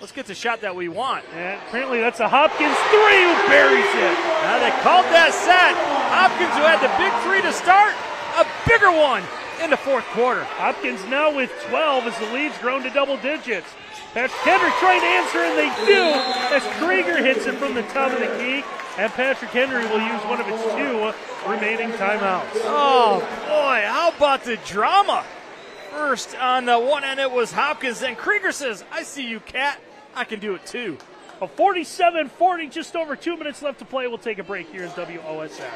Let's get the shot that we want. And apparently that's a Hopkins three who buries it. Now they called that set. Hopkins, who had the big three to start, a bigger one in the fourth quarter. Hopkins now with 12 as the lead's grown to double digits. Patrick Henry trying to answer, and they do as Krieger hits it from the top of the key. And Patrick Henry will use one of its two remaining timeouts. Oh, boy, how about the drama? First on the one end, it was Hopkins. Then Krieger says, I see you, cat. I can do it too. A 47 40, just over two minutes left to play. We'll take a break here in WOSN.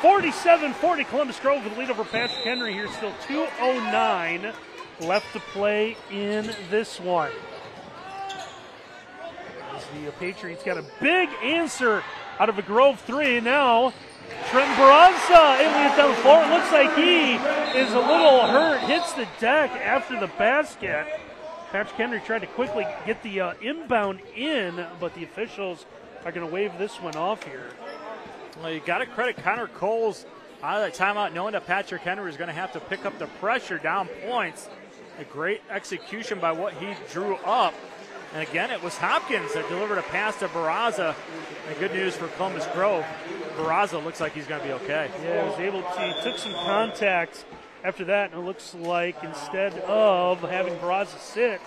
47 40, Columbus Grove with the lead over Patrick Henry here. Still 2.09 left to play in this one. As the uh, Patriots got a big answer out of a Grove three. Now, Trent Barraza able to get down the floor. It looks like he is a little hurt. Hits the deck after the basket. Patrick Henry tried to quickly get the uh, inbound in, but the officials are going to wave this one off here. Well, you got to credit Connor Coles out of that timeout, knowing that Patrick Henry is going to have to pick up the pressure down points. A great execution by what he drew up. And again, it was Hopkins that delivered a pass to Barraza. And good news for Columbus Grove. Barraza looks like he's going to be okay. Yeah, he was able to, he took some contact after that, and it looks like instead of having Barraza sit,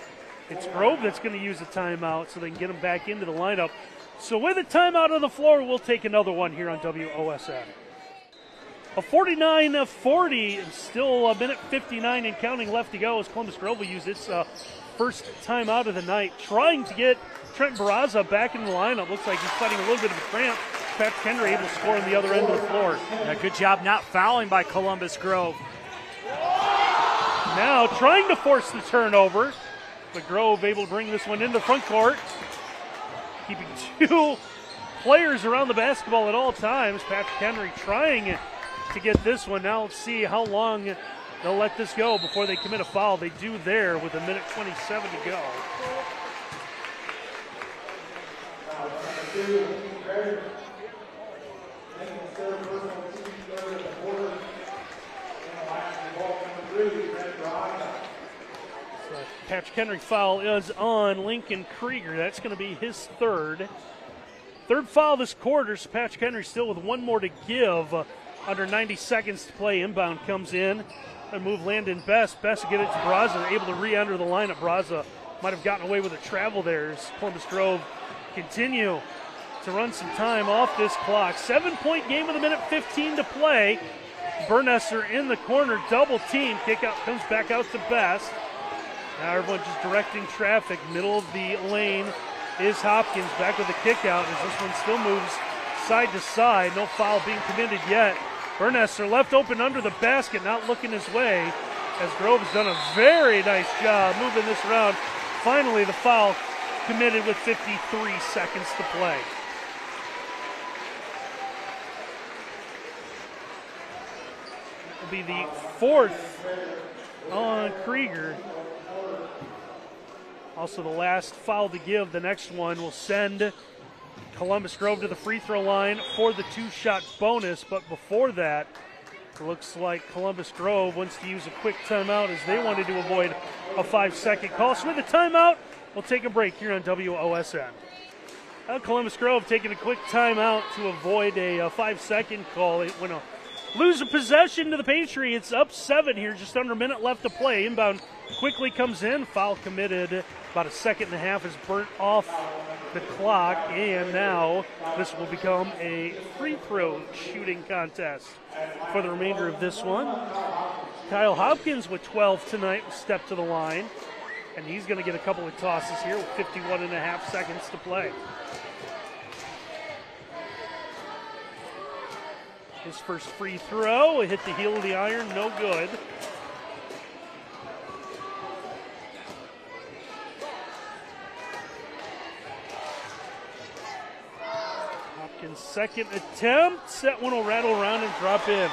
it's Grove that's going to use a timeout so they can get him back into the lineup. So with a timeout on the floor, we'll take another one here on WOSN. A 49 40, still a minute 59 and counting left to go as Columbus Grove will use its uh, first timeout of the night, trying to get Trent Barraza back in the lineup. Looks like he's fighting a little bit of a cramp. Patrick Henry able to score on the other end of the floor. Yeah, good job not fouling by Columbus Grove. Now trying to force the turnover. But Grove able to bring this one into the front court, keeping [LAUGHS] two players around the basketball at all times. Patrick Henry trying to get this one. Now let's see how long they'll let this go before they commit a foul. They do there with a minute 27 to go. Patrick Henry foul is on Lincoln Krieger. That's going to be his third. Third foul this quarter. So Patrick Henry still with one more to give. Under 90 seconds to play. Inbound comes in. And move Landon Best. Best to get it to Barraza. Able to re enter the lineup. Barraza might have gotten away with a travel there as Columbus Grove continue to run some time off this clock. Seven point game of the minute 15 to play. Bernesser in the corner, double team. Kick out comes back out to Best. Now everyone just directing traffic. Middle of the lane is Hopkins back with the kick out as this one still moves side to side. No foul being committed yet. Bernesser left open under the basket, not looking his way. As Grove has done a very nice job moving this around. Finally, the foul committed with 53 seconds to play. Will be the fourth on Krieger. Also, the last foul to give. The next one will send Columbus Grove to the free throw line for the two shot bonus. But before that, looks like Columbus Grove wants to use a quick timeout as they wanted to avoid a five second call. So, with the timeout, we'll take a break here on WOSN. Uh, Columbus Grove taking a quick timeout to avoid a, a five second call. It went a lose a possession to the Patriots. Up seven here, just under a minute left to play. Inbound quickly comes in. Foul committed. About a second and a half is burnt off the clock, and now this will become a free throw shooting contest for the remainder of this one. Kyle Hopkins with 12 tonight will step to the line, and he's going to get a couple of tosses here with 51 and a half seconds to play. His first free throw hit the heel of the iron, no good. Hopkins' second attempt. That one will rattle around and drop in.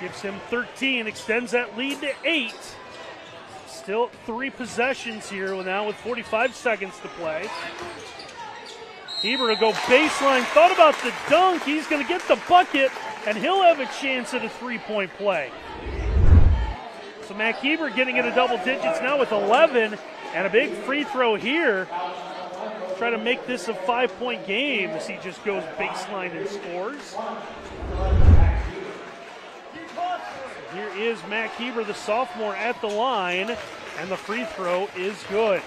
Gives him 13, extends that lead to eight. Still three possessions here now with 45 seconds to play. Heber will go baseline. Thought about the dunk. He's going to get the bucket, and he'll have a chance at a three point play. So Mac Heber getting into double digits now with 11, and a big free throw here. Try to make this a five point game as he just goes baseline and scores. Here is Mac Heber, the sophomore, at the line, and the free throw is good.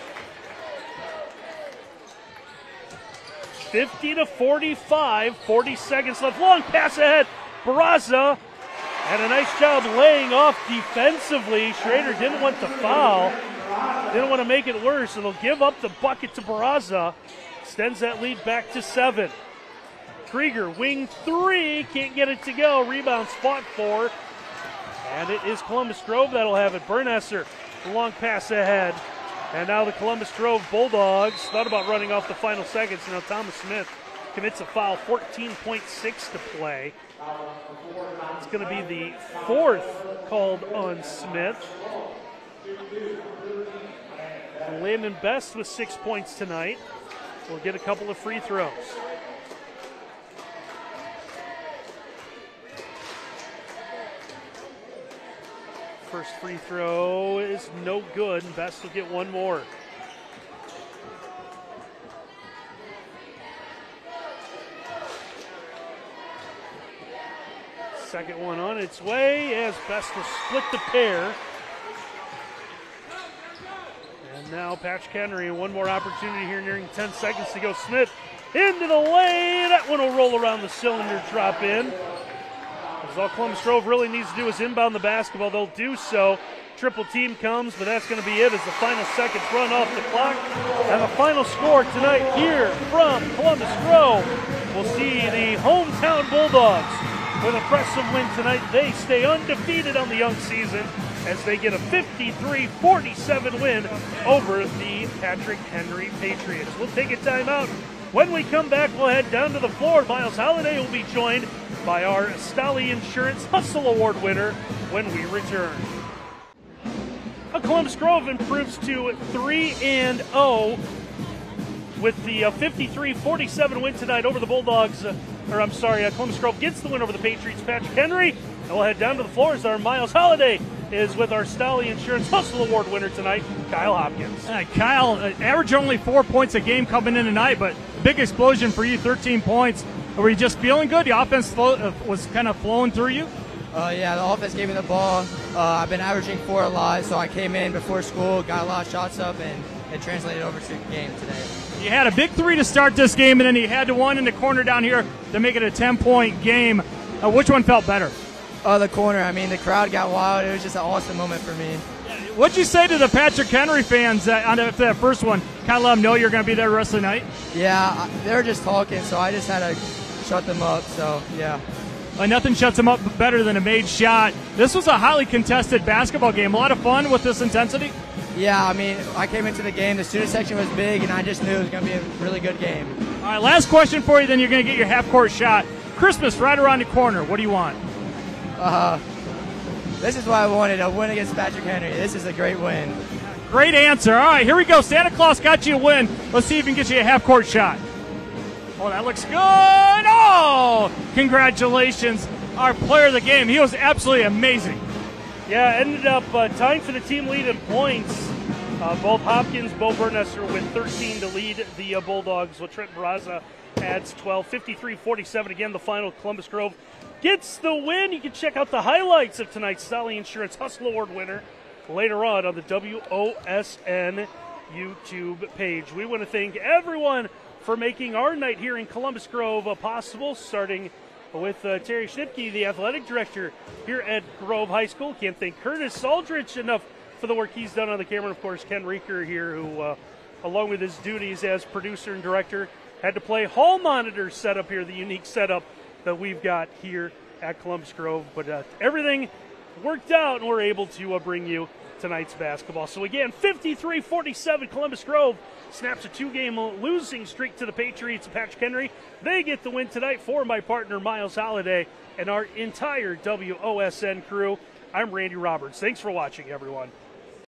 50 to 45, 40 seconds left. Long pass ahead. Barraza and a nice job laying off defensively. Schrader didn't want the foul, didn't want to make it worse, they'll give up the bucket to Barraza. Extends that lead back to seven. Krieger, wing three, can't get it to go. Rebound spot four. And it is Columbus Grove that'll have it. Bernesser, long pass ahead. And now the Columbus Grove Bulldogs thought about running off the final seconds. Now Thomas Smith commits a foul, 14.6 to play. It's going to be the fourth called on Smith. Landon Best with six points tonight. We'll get a couple of free throws. First free throw is no good, and Best will get one more. Second one on its way as Best will split the pair. And now Patrick Henry, one more opportunity here nearing 10 seconds to go. Smith into the lane. That one will roll around the cylinder, drop in. As all Columbus Grove really needs to do is inbound the basketball. They'll do so. Triple team comes, but that's going to be it as the final seconds run off the clock. And the final score tonight here from Columbus Grove, we'll see the hometown Bulldogs with a impressive win tonight. They stay undefeated on the young season as they get a 53-47 win over the Patrick Henry Patriots. We'll take a timeout. When we come back, we'll head down to the floor. Miles Halliday will be joined by our Stolly Insurance Hustle Award winner when we return. Columbus Grove improves to 3 and 0 with the 53-47 uh, win tonight over the Bulldogs. Uh, or I'm sorry, uh, Columbus Grove gets the win over the Patriots. Patrick Henry, and we'll head down to the floor as our Miles Halliday is with our Stolly Insurance Hustle Award winner tonight, Kyle Hopkins. Uh, Kyle, uh, average only four points a game coming in tonight, but big explosion for you, 13 points. Were you just feeling good? The offense flow, uh, was kind of flowing through you? Uh, yeah, the offense gave me the ball. Uh, I've been averaging four a lot, so I came in before school, got a lot of shots up, and it translated over to the game today. You had a big three to start this game, and then you had the one in the corner down here to make it a 10 point game. Uh, which one felt better? Uh, the corner. I mean, the crowd got wild. It was just an awesome moment for me. What'd you say to the Patrick Henry fans uh, on that first one? Kind of let them know you're going to be there the rest of the night? Yeah, they were just talking, so I just had to shut them up. So, yeah. Nothing shuts them up better than a made shot. This was a highly contested basketball game. A lot of fun with this intensity. Yeah, I mean, I came into the game, the student section was big, and I just knew it was going to be a really good game. All right, last question for you, then you're going to get your half court shot. Christmas right around the corner. What do you want? Uh, this is what I wanted a win against Patrick Henry. This is a great win. Great answer. All right, here we go. Santa Claus got you a win. Let's see if he can get you a half court shot. Oh, that looks good. Oh, congratulations. Our player of the game. He was absolutely amazing. Yeah, ended up uh, tying for the team lead in points. Uh, both Hopkins, Bo Bernesser with 13 to lead the uh, Bulldogs, with Trent Barraza adds 12. 53 47 again, the final. Columbus Grove gets the win. You can check out the highlights of tonight's Stolly Insurance Hustle Award winner later on on the WOSN YouTube page. We want to thank everyone for making our night here in Columbus Grove possible, starting with uh, Terry Schnipke, the athletic director here at Grove High School. Can't thank Curtis Aldrich enough for the work he's done on the camera. Of course, Ken Reeker here, who, uh, along with his duties as producer and director, had to play hall monitor setup here, the unique setup that we've got here at Columbus Grove. But uh, everything worked out, and we're able to uh, bring you tonight's basketball. So again, 53-47, Columbus Grove snaps a two-game losing streak to the Patriots. Patrick Henry, they get the win tonight for my partner Miles Halliday and our entire WOSN crew. I'm Randy Roberts. Thanks for watching, everyone.